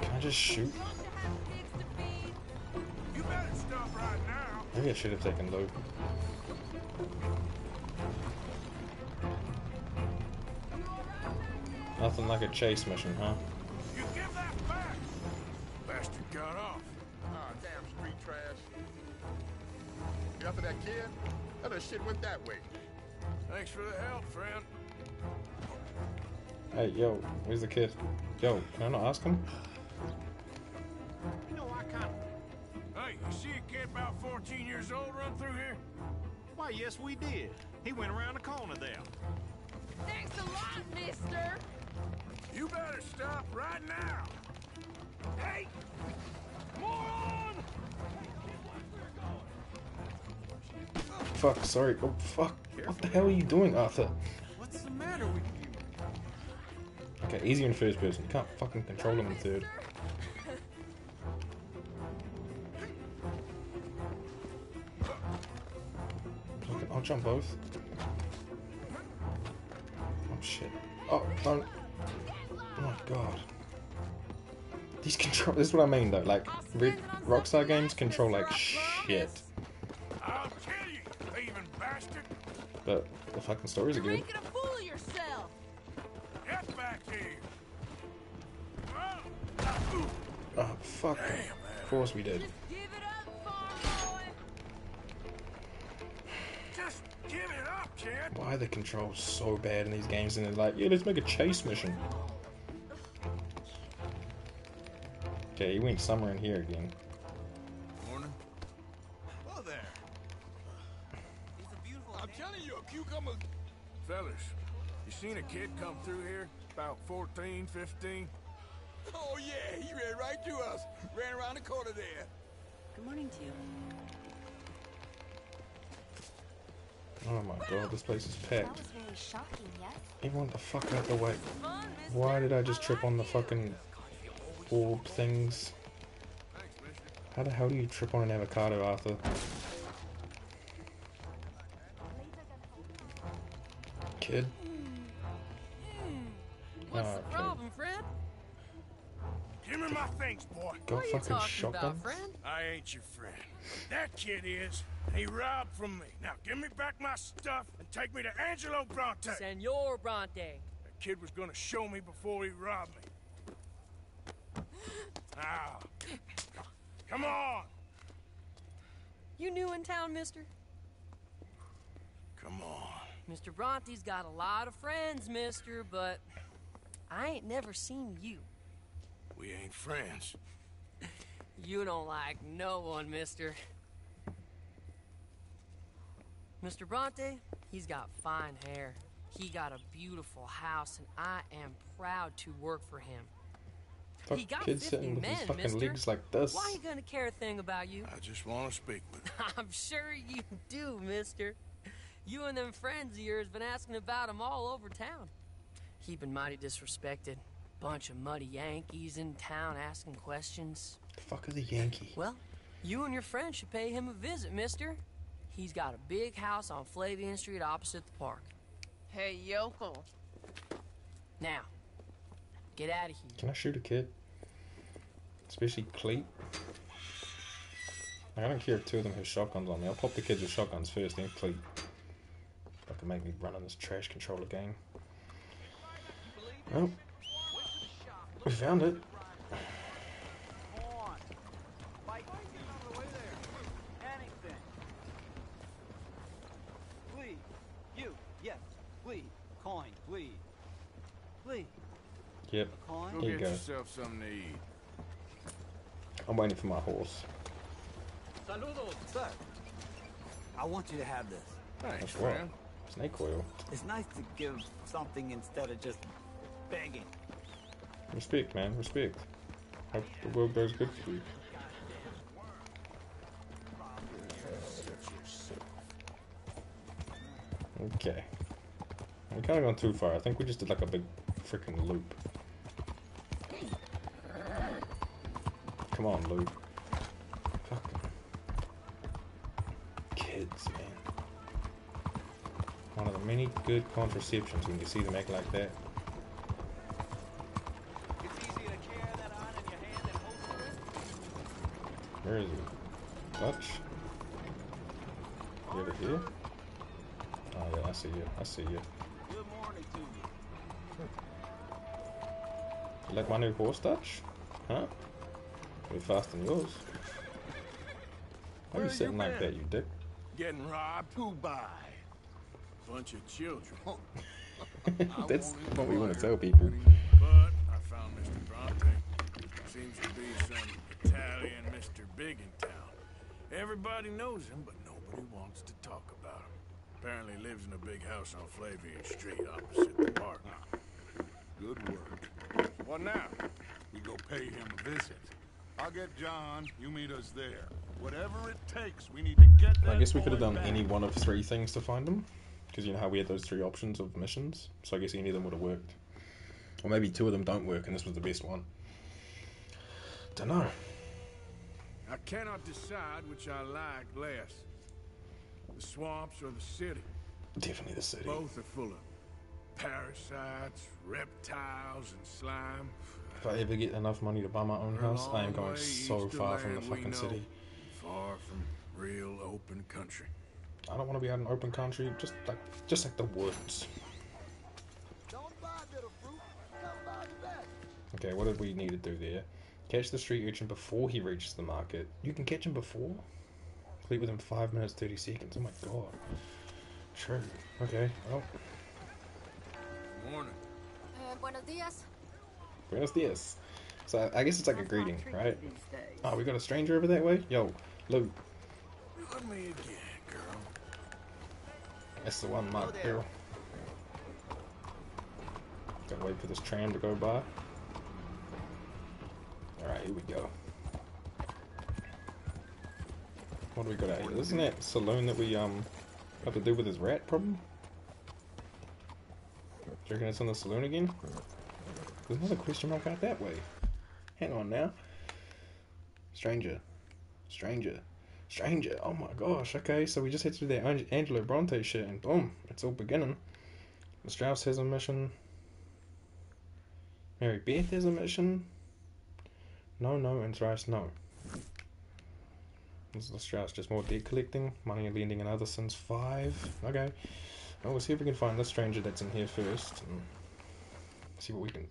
Can I just shoot? Maybe I should have taken loot. Nothing like a chase mission, huh? After that kid? Other shit went that way. Thanks for the help, friend. Hey, yo, where's the kid? Yo, can I not ask him? You know, I kind of. Hey, you see a kid about 14 years old run through here? Why, yes, we did. He went around the corner there. thanks a lot, mister. You better stop right now. Hey! Moron! Fuck, sorry. Oh, fuck. What the hell are you doing, Arthur? What's the matter with you? Okay, easier in first person. You can't fucking control him in third. I'll jump both. Oh shit. Oh, don't. Oh my god. These control. This is what I mean though. Like, Rockstar games control like shit. I'll kill you, thieving bastard! But the fucking stories are good. Making a fool of yourself. Get back here! Oh, fuck. Of course we did. Give it up, farm. Just give it up, kid! Why are the controls so bad in these games? And they're like, yeah, let's make a chase mission. Okay, he went somewhere in here again. Fellas, you seen a kid come through here? About 14, 15? Oh yeah, he ran right through us. Ran around the corner there. Good morning to you. Oh my god, this place is That packed. was very shocking, yes? Everyone the fuck out the way. Why did I just trip on the fucking orb things? How the hell do you trip on an avocado, Arthur? Kid? What's the okay. problem, friend? Give me my things, boy. Got what are you fucking talking shotgun? about, friend? I ain't your friend. That kid is. and He robbed from me. Now give me back my stuff and take me to Angelo Bronte. Senor Bronte. That kid was gonna show me before he robbed me. Now, come on. You new in town, mister? Come on. Mr. Bronte's got a lot of friends, mister, but I ain't never seen you. We ain't friends. You don't like no one, mister. Mr. Bronte, he's got fine hair. He got a beautiful house, and I am proud to work for him. Fuck, he got kid 50 sitting with men, his fucking mister. legs like this. Why he gonna care a thing about you? I just want to speak with I'm sure you do, mister. You and them friends of yours been asking about him all over town. He been mighty disrespected. Bunch of muddy Yankees in town asking questions. The fuck is a Yankee? Well, you and your friend should pay him a visit, mister. He's got a big house on Flavian Street opposite the park. Hey, yokel. Now, get out of here. Can I shoot a kid? Especially Cleet. I don't care if two of them have shotguns on me. I'll pop the kids with shotguns first, then Cleet. That could make me run on this trash controller game. Well, we found it. Yes, please, coin, please, please. Yep. Go Here you go. yourself something to eat. I'm waiting for my horse. Saludos, sir. I want you to have this. Thanks, That's what? friend. Snake oil. It's nice to give something instead of just begging. Respect, man. Respect. Hope the world goes good for you. Okay. We kind of gone too far. I think we just did like a big freaking loop. Come on, loop. Many good contraceptions when you see them act like that. Where is he? Dutch? You over here? Oh yeah, I see you. I see you. Good morning to you. You like my new horse, Dutch? Huh? Way faster than yours. Why are you sitting like that, you dick? Getting robbed? Who by? Bunch of children. Oh. That's what we want to tell people. But I found Mr. Bronte. Seems to be some Italian Mr. Big in town. Everybody knows him, but nobody wants to talk about him. Apparently lives in a big house on Flavian Street opposite the park. Good work. What now? We go pay him a visit. I'll get John. You meet us there. Whatever it takes, we need to get I guess we could have done back. any one of three things to find them. Because you know how we had those three options of missions. So I guess any of them would have worked. Or maybe two of them don't work and this was the best one. Don't know. I cannot decide which I like less. The swamps or the city. Definitely the city. Both are full of parasites, reptiles, and slime. If I ever get enough money to buy my own house, I am going so far from the fucking know. city. Far from real open country. I don't want to be out in open country, just like just like the woods. Okay, what did we need to do there? Catch the street urchin before he reaches the market. You can catch him before? Complete within 5 minutes 30 seconds. Oh my god. True. Okay, well. Morning. Uh, buenos dias. Buenos dias. So I guess it's like a greeting, right? Oh, we got a stranger over that way? Yo, Luke. Look at me again, girl. That's the one, Mark Bill. Gotta wait for this tram to go by. Alright, here we go. What do we got out here? Isn't that saloon that we um have to do with his rat problem? Do it's in the saloon again? There's another question mark out that way. Hang on now. Stranger. Stranger. Stranger. Oh my gosh. Okay, so we just had to do that Angelo Bronte shit and boom, it's all beginning. Strauss has a mission. Mary Beth has a mission. No, no, and thrice no. This is the Strauss just more debt collecting, money lending and other sins five. Okay. Well, we'll see if we can find the stranger that's in here first and see what we can